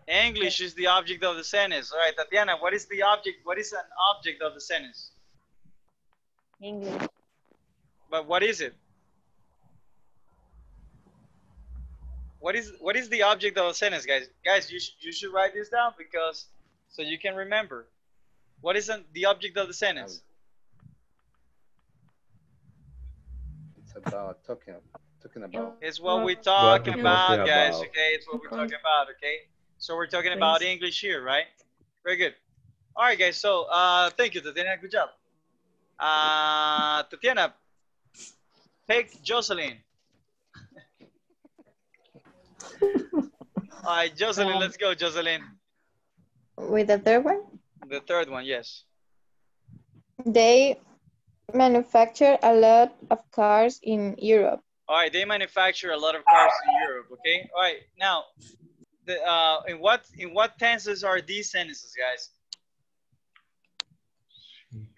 English is the object of the sentence. All right, Tatiana, what is the object? What is an object of the sentence? English. But what is it? What is what is the object of the sentence, guys? Guys, you should you should write this down because so you can remember. What is an, the object of the sentence? About talking, talking about. It's what we're What talking we're about, talking guys. about. Okay, it's what we're talking about. Okay, so we're talking about English here, right? Very good. All right, guys. So, uh, thank you, Tatiana. Good job. Uh, Tatiana, pick Jocelyn. All right, Jocelyn, let's go, Jocelyn. With the third one, The third one, yes. they manufacture a lot of cars in Europe. All right, they manufacture a lot of cars in Europe. Okay. All right. Now, the uh, in what in what tenses are these sentences, guys?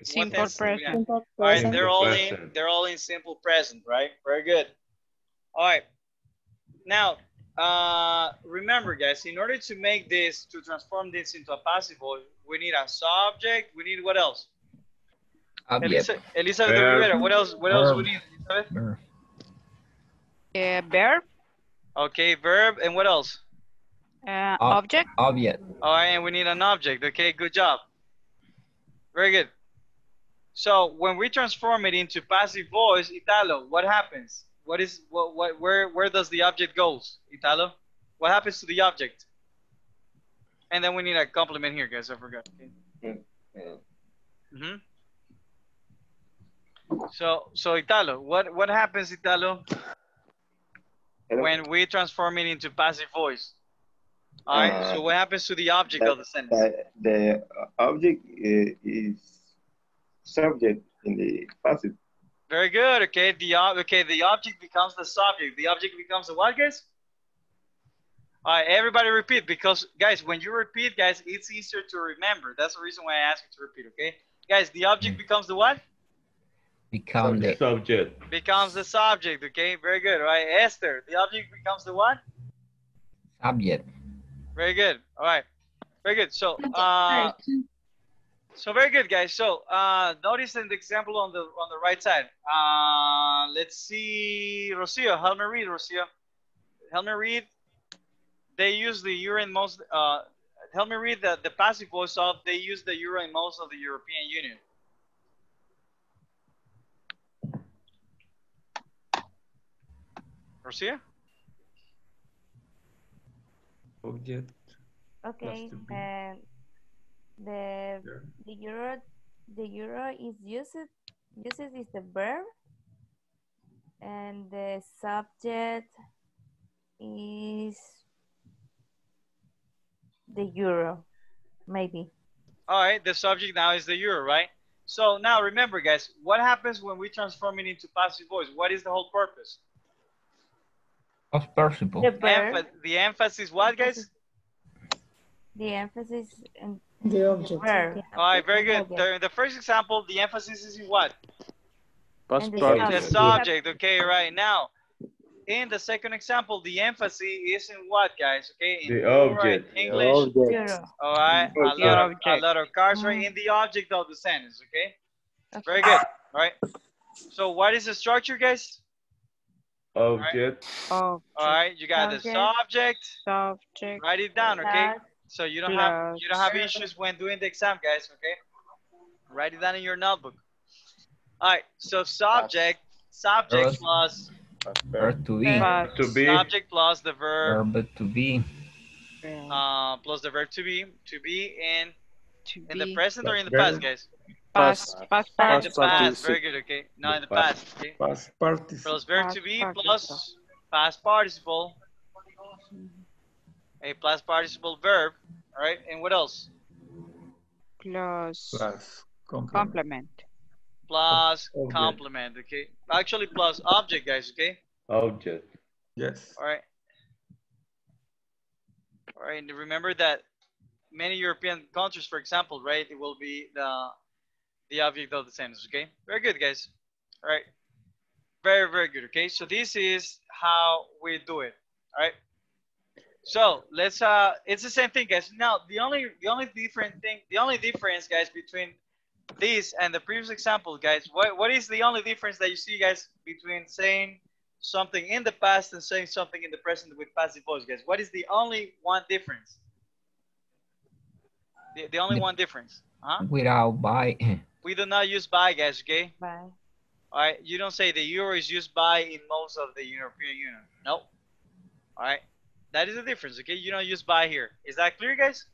Simple tenses do we present. All right, they're all in they're all in simple present, right? Very good. All right. Now, uh, remember, guys, in order to make this to transform this into a passive voice, we need a subject. We need what else? Object. Elisa, Elizabeth Verb. Rivera. What else? What else we Verb. need? Elizabeth? Verb. Uh, verb, Okay, verb, and what else? uh, Ob- object, Object. All right, and we need an object. Okay, good job. Very good. So when we transform it into passive voice, Italo, what happens? What is what what where where does the object goes? Italo, what happens to the object? And then we need a complement here, guys. I forgot. Okay. hmm So so Italo, what what happens, Italo, when we transform it into passive voice? All right. Uh, so what happens to the object of the sentence? The, object i- is subject in the passive. Very good. Okay. The ob- okay. The object becomes the subject. The object becomes the what, guys? All right. Everybody repeat because, guys, when you repeat, guys, it's easier to remember. That's the reason why I ask you to repeat. Okay, guys. The object becomes the what? Become the Subject. Becomes the subject. Okay. Very good. All right. Esther. The object becomes the what? subject. Very good. All right. Very good. So, uh, so very good, guys. So, uh, notice in the example on the on the right side. Uh, let's see, Rocio. Help me read, Rocio. Help me read. They use the euro in most. Uh, help me read the the passive voice of. They use the euro in most of the European Union. Rocio. Object. Okay. to be. Uh, the the euro the euro is used used is the verb and the subject is the euro maybe All right, the subject now is the euro, right? So now remember, guys, what happens when we transform it into passive voice? What is the whole purpose? Of possible. the Emph- the emphasis, what, guys? the emphasis in The object. verb All right, very good. The, the first example, the emphasis is in what? Past And the The subject, okay, right now. In the second example, the emphasis is in what, guys? Okay, in The euro, in object. English. euro All right, a lot of a lot of cars, right? Mm-hmm. In the object of the sentence, okay. Very good, right? So what is the structure, guys? Object. All right, you got the subject. Subject. Write it down, okay? So you don't have you don't have issues when doing the exam, guys. Okay. Write it down in your notebook. All right. So subject, subject Plus. plus Verb to be. To be. subject plus the verb Verb to be. uh, plus the verb to be to be in in the present or in the past, guys? Past, past In the participle. past. Very good. Okay. No, in the Past. past. Okay. Past participle. Plus verb to be plus past participle. A plus participle verb. All right. And what else? Plus Plus complement. complement. Plus Object. complement. Okay. Actually, plus object, guys. Okay. Object. Yes. All right. All right. And remember that many European countries, for example, right, it will be the the object of the sentence. Okay. Very good, guys. All right. Very, very good. Okay. So this is how we do it. All right. So let's uh it's the same thing, guys. Now the only the only different thing, the only difference, guys, between this and the previous example, guys, what what is the only difference that you see, guys, between saying something in the past and saying something in the present with passive voice, guys? What is the only one difference? The, the only one difference. Huh? Without by. We do not use by, guys, okay? Bye. All right, you don't say the euro is used by in most of the European Union. No. All right, that is the difference, okay? You don't use by here. Is that clear, guys?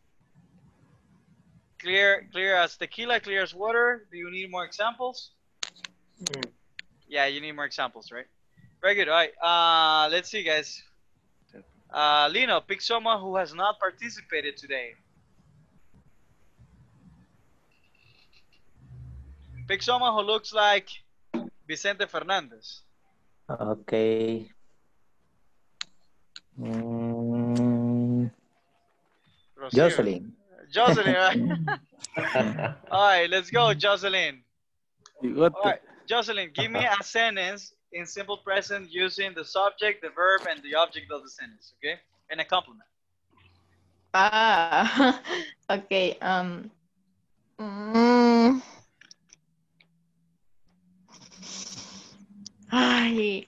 Clear, clear as tequila, clear as water. Do you need more examples? Yeah, you need more examples, right? Very good. All right, uh, let's see, guys. Uh, Lino, pick someone who has not participated today. Pick someone who looks like Vicente Fernandez. Okay. Mm, Jocelyn. Jocelyn, right? All right, let's go, Jocelyn. You got All right, Jocelyn, give me a sentence in simple present using the subject, the verb, and the object of the sentence, okay? And a compliment. Ah, okay. Um. mm. Ay,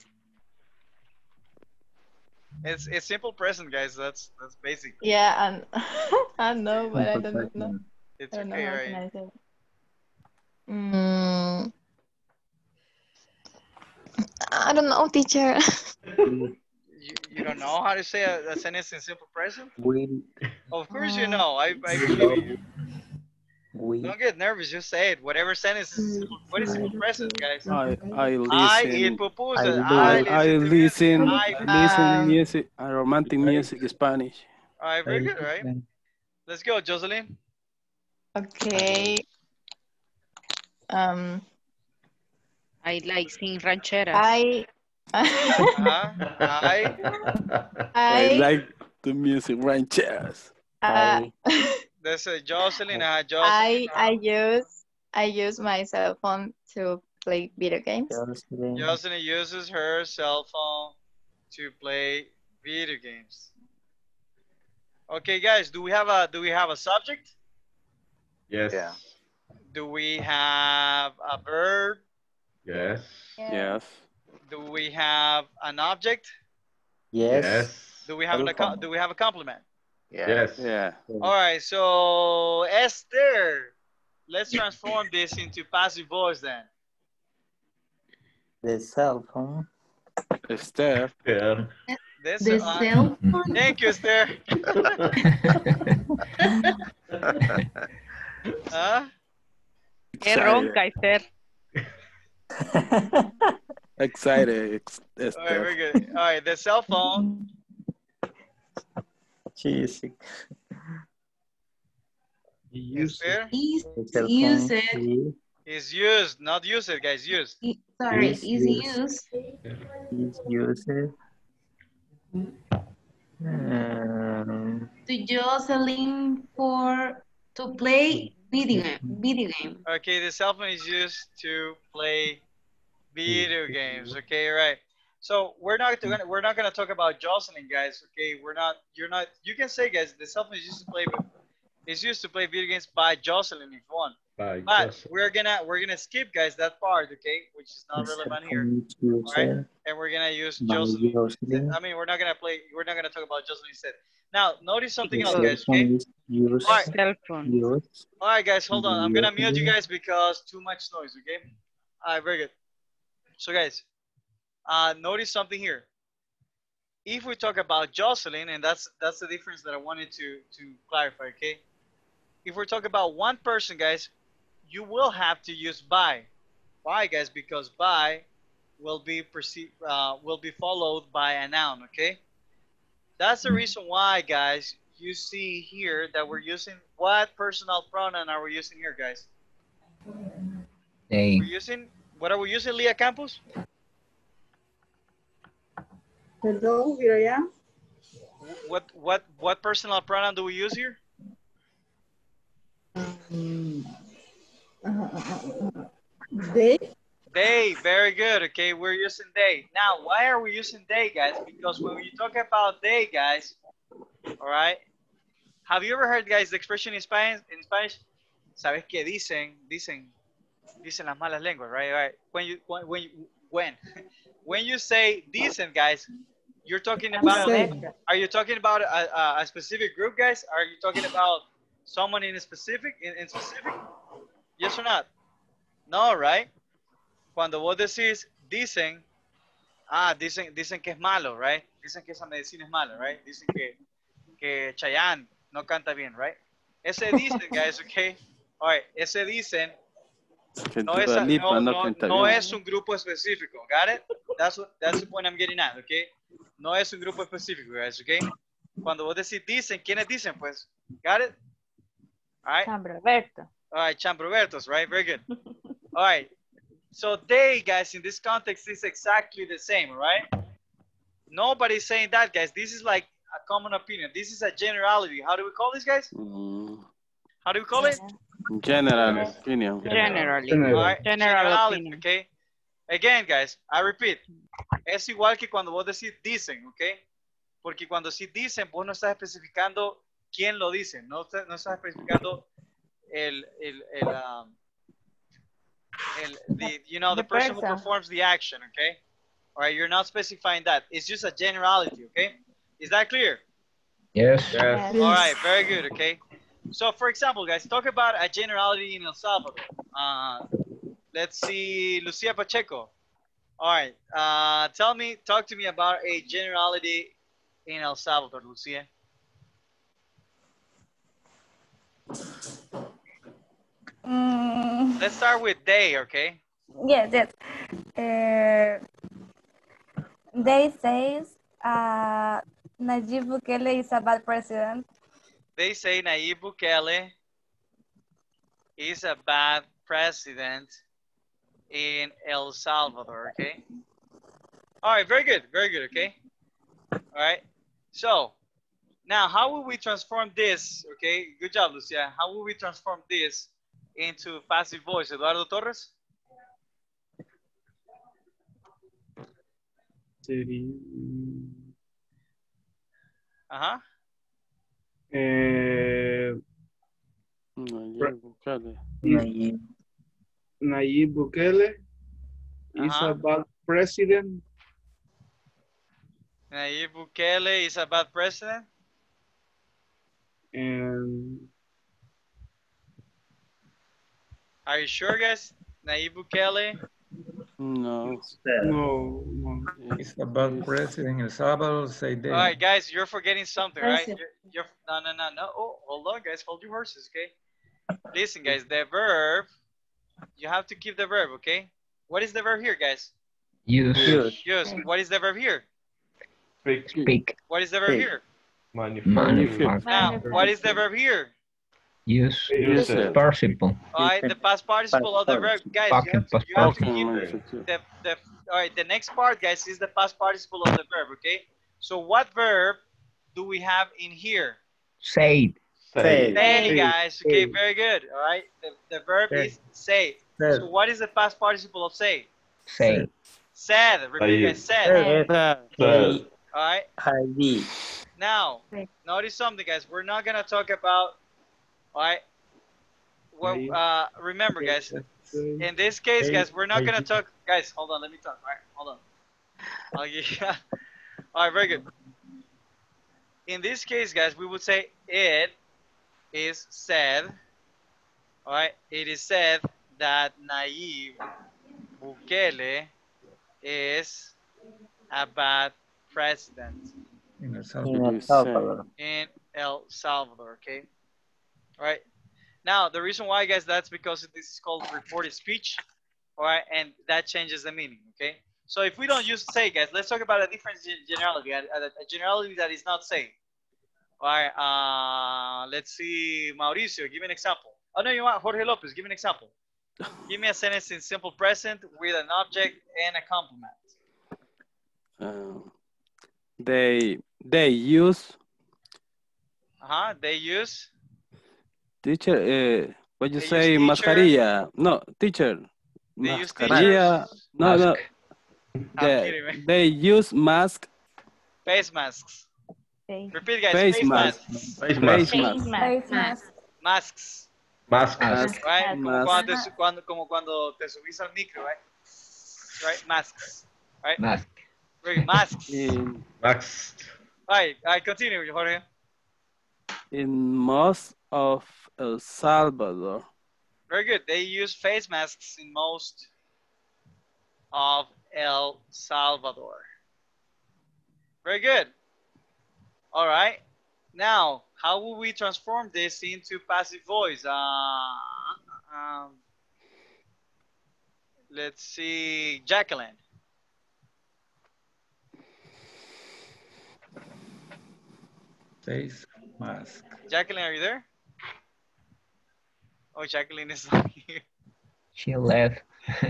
It's it's simple present, guys. That's that's basic. yeah, and I know, but I don't know. It's I don't know okay, how right? I say. it. Mm, I don't know, teacher. You, you don't know how to say a, a sentence in simple present? Will, Of course you know. I, I believe you. We, Don't get nervous. Just say it. Whatever sentence is what is simple present, guys? I I I listen. eat pupusas. I, I, I listen I listen music, uh, romantic music, Spanish. All right, very good, right? Let's go, Jocelyn. Okay. Um, I like sing rancheras. I, Uh-huh. I, I I, like the music rancheras. uh, that's a Jocelyn. Uh, I, Jocelyn. I use, I use my cell phone to play video games. Jocelyn. Jocelyn uses her cell phone to play video games. Okay, guys, do we have a do we have a subject? Yes. Yeah. Do we have a verb? Yes. Yes. Do we have an object? Yes. Yes. Do we have a Do we have a complement? Yeah. Yes. Yeah. All right, so Esther, let's transform this into passive voice then. The cell phone. Esther. Yeah. This, The uh, cell phone. Thank you, Esther. Huh? Qué ronca, Esther. Excited, ex- All right, Esther. very good. All right, the cell phone Cheese. Esther, Is The cell phone. use it. is used, not use it, guys, used. Sorry, Is is used. used Is used. Um, to Jocelyn for to play video game. Video game. Okay, the cell phone is used to play video games. Okay, right. So we're not hmm. gonna we're not gonna talk about Jocelyn, guys. Okay, we're not. You're not. You can say, guys, the cell phone is used to play. With, is used to play video games by Jocelyn if you want. By But Joseph. we're gonna we're gonna skip guys that part, okay, which is not relevant here. All right, and we're gonna use By Jocelyn. Jocelyn. I mean, we're not gonna play. We're not gonna talk about Jocelyn instead. Now, notice something else, Cell guys. Okay. phone. All right. Cell phone. used. All right, guys, hold on. I'm gonna mute you guys because too much noise. Okay. All right, very good. So, guys, uh, notice something here. If we talk about Jocelyn, and that's that's the difference that I wanted to to clarify. Okay. If we're talking about one person, guys, you will have to use by. Why, guys? Because by will be perceived uh, will be followed by a noun. Okay. That's the reason why, guys, you see here that we're using what personal pronoun are we using here, guys? They. We're using what are we using, Leah Campos? Hello, here I am. What what what personal pronoun do we use here? Um, uh, they, They. Very good. Okay, we're using they. Now, why are we using they, guys? Because when you talk about they, guys, all right. Have you ever heard, guys, the expression in Spanish? In Spanish, sabes que dicen, dicen, dicen las malas lenguas, right? Right. When you when when you, when when you say decent, guys, you're talking about. Are you talking about a, a, specific group, guys? Are you talking about someone in a specific in, in specific? Yes or not? No, right? Cuando vos decís dicen, ah, dicen, dicen que es malo, right? Dicen que esa medicina es mala, right? Dicen que, que Chayanne no canta bien, right? Ese dicen, guys, okay? All right, ese dicen no Dua es, Lipa no, no no, canta no bien. es un grupo específico, got it? That's, what, that's the point I'm getting at, okay? No es un grupo específico, guys, okay? Cuando vos decís dicen, ¿quiénes dicen? Pues, got it? All right? San Roberto. All right, Chambrobertos, right? Very good. All right. So they, guys, in this context is exactly the same, right? Nobody's saying that, guys. This is like a common opinion. This is a generality. How do we call this, guys? Mm, How do we call it? General opinion. Generally. All right, General generality, opinion. okay? Again, guys, I repeat. Es igual que cuando vos decís dicen, okay? Porque cuando sí dicen, vos no estás especificando quién lo dice. No, no estás especificando el, el, el, um, el, the, you know, the, The person, who performs the action, okay? All right, you're not specifying that. It's just a generality, okay? Is that clear? Yes. All right, very good. Okay. So, for example, guys, talk about a generality in El Salvador. Uh, let's see, Lucia Pacheco. All right. Uh, tell me, talk to me about a generality in El Salvador, Lucia. Mm, Let's start with they, okay? yes, yes. Uh, they says uh, Nayib Bukele is a bad president. They say Nayib Bukele is a bad president in El Salvador, okay? All right, very good, very good, okay? All right, so now how will we transform this, okay? Good job, Lucia. How will we transform this into passive voice? Eduardo Torres? Uh-huh. Eh, Nayib Bukele. Nayib. Nayib Bukele is a bad president. Nayib Bukele is a bad president? And Are you sure, guys? Nayib Bukele? No. no, no. It's about president El Salvador, say they. All right, guys, you're forgetting something, right? You're, you're no, no, no, no. Oh, hold on, guys. Hold your horses, okay? Listen, guys. The verb, you have to keep the verb, okay? What is the verb here, guys? Use. Use. Use. What is the verb here? Speak. Speak. What is the verb Speak. here? Manufacture. Now, what is the verb here? Use. Use it. Participle. All right, the past participle of the verb, guys. You have to, you have to keep the, the, all right, the next part, guys, is the past participle of the verb, okay? So what verb do we have in here? Say. Say. Say, Say. guys. Okay, Say. very good. All right. The, the verb Say. is say. Said. So what is the past participle of say? Say. Said. Repeat, guys. Said. Said. Said. All right. Now, notice something, guys. We're not gonna talk about. All right. well, uh, remember, guys. In this case, guys, we're not gonna talk. Guys, hold on. Let me talk. All right, hold on. I'll give- All right, very good. In this case, guys, we would say it is said. All right, it is said that Nayib Bukele is a bad president In El In El Salvador. in El Salvador. Okay. Right. Now the reason why, guys, that's because this is called reported speech. All right, and that changes the meaning. Okay. So if we don't use say, guys, let's talk about a different gen- generality, a, a a generality that is not say. All right. Uh, let's see, Mauricio, give me an example. Oh no, you want Jorge Lopez? Give me an example. Give me a sentence in simple present with an object and a complement. Uh, they they use Uh huh. They use teacher. Uh, what you They say? Mascarilla. No, teacher. They use Mascarilla. No, no. I'm They, kidding, man. they use mask. face masks. Face, Repeat, guys. Face Face, mask. masks. Face Face mask. mask. mask. mask. Masks. Mask. Mask. Right? Como Mask. cuando, te, su- cuando, como cuando te subís al micro, right? Right? Masks. Right? Mask. Masks. All right. All right. Continue, Jorge. In most of El Salvador. Very good. They use face masks in most of El Salvador. Very good. All right. Now, how will we transform this into passive voice? Uh, um, let's see, Jacqueline. Face mask. Jacqueline, are you there? Oh, Jacqueline is not here. She left.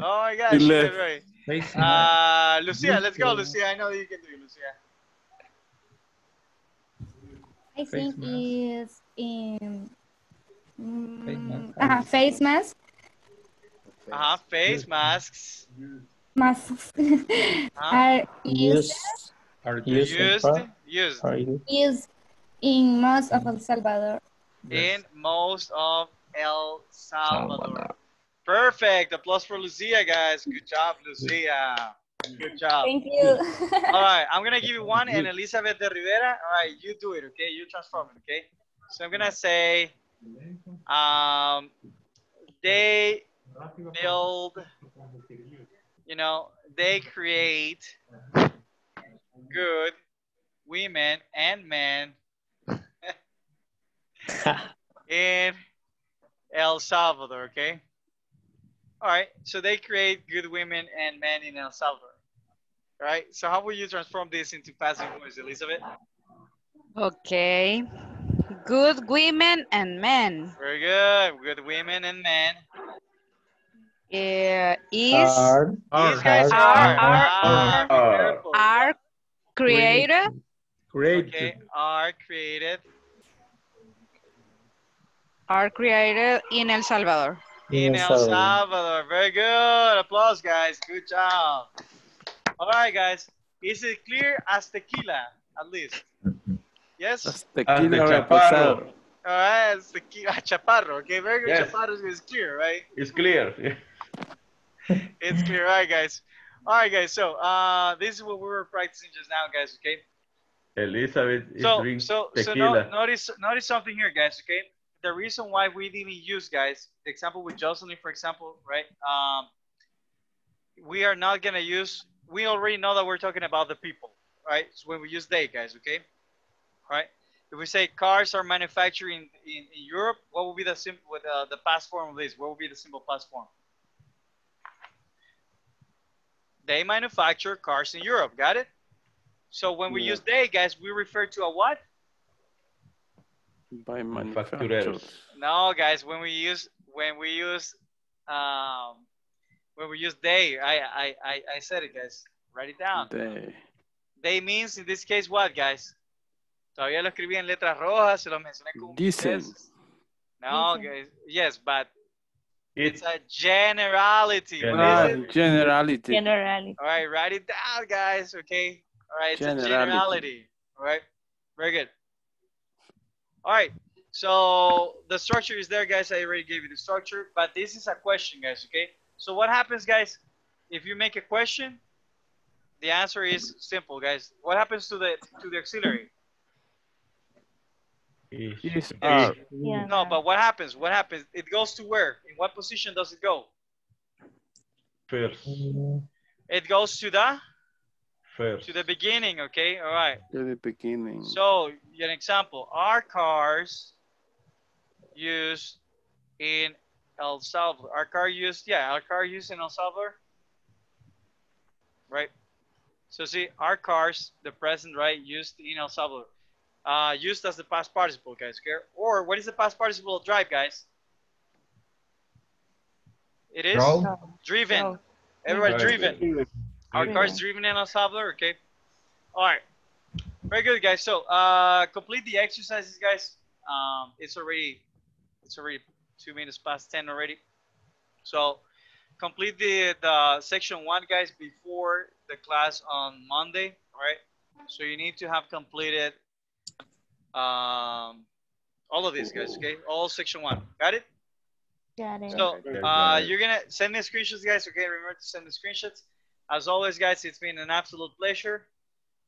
Oh my gosh, She she left. did right. Uh, Lucia, let's go, Lucia. I know you can do it, Lucia. I Face think mask. is in Face mask. uh, face mask Uh huh. Face masks. masks Huh? are used Use. Are Use. Used. Used. you? used in most of El Salvador. in most of El Salvador. Salvador. Perfect. Applause for Lucia, guys. Good job, Lucia. Good job. Thank you. All right, I'm gonna give you one, and Elizabeth de Rivera. All right, you do it, okay? You transform it, okay? So I'm gonna say, um, they build, you know, they create good women and men in El Salvador, okay? All right, so they create good women and men in El Salvador. All right, so how will you transform this into passive voice, Elizabeth? Okay. Good women and men. Very good. Good women and men. Uh, is Are. These guys Are- are, are- are, are- careful. created okay, are created are created in El Salvador. in El El Salvador. Salvador. Very good. Applause, guys. Good job. All right, guys. Is it clear as tequila, at least? Yes? As the tequila chaparro. All right, it's tequila. Chaparro. Okay, very good. Yes. Chaparro is clear, right? It's clear. It's clear. All right, guys. All right, guys. So uh, this is what we were practicing just now, guys. Okay. Elizabeth is So drinking so so tequila. no, notice notice something here, guys. Okay. The reason why we didn't use, guys, the example with Jocelyn, for example, right? Um, we are not gonna use. We already know that we're talking about the people, right? So when we use they, guys, okay, All right. If we say cars are manufactured in, in, in Europe, what would be the simple with uh, the past form of this? What would be the simple past form? They manufacture cars in Europe. Got it? So when we Yeah. use they, guys, we refer to a what? By Manufacturers. manufacturers. No, guys. When we use when we use um, when we use they, I, I I I said it, guys. Write it down. They. They means in this case what, guys? Todavía lo escribí en letras rojas, se lo mencioné con Dicen. No, Dicen. guys. Yes, but It's it's a generality. What Ah, is generality. All right, write it down, guys. Okay. All right, it's a Generality. generality. All right. Very good. All right. So the structure is there, guys. I already gave you the structure, but this is a question, guys. Okay. So what happens, guys? If you make a question, the answer is simple, guys. What happens to the to the auxiliary? Is are. No, but what happens? What happens? It goes to where? In what position does it go? First. It goes to the First. to the beginning. Okay. All right. To the beginning. So, an example, are cars used in El Salvador? Are car used? Yeah, are car used in El Salvador? Right. So see, are cars the present right used in El Salvador? Uh, used as the past participle, guys. Okay. Or what is the past participle of drive, guys? It is Drove. driven. Drove. Everybody Driven. driven. Our cars driven in El Salvador, okay? All right. Very good, guys. So, uh, complete the exercises, guys. Um, it's already, it's already two minutes past 10 already. So, complete the, the section one, guys, before the class on Monday, all right? So, you need to have completed um, all of these, guys, okay? All section one. Got it? Got it. So uh, you're gonna send me screenshots, guys. Okay, remember to send the screenshots. As always, guys, it's been an absolute pleasure.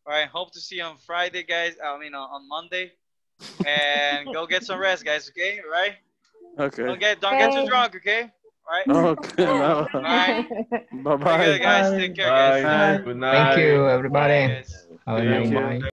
All right, hope to see you on Friday, guys. I mean on, on Monday, and go get some rest, guys. Okay, all right? Okay. Don't get don't get too drunk, okay? All right. Okay. No. All right. Bye Very good, bye. guys. Take care, guys. Bye. Good night. Thank you, everybody. Bye, guys. Have a you nice Monday. night.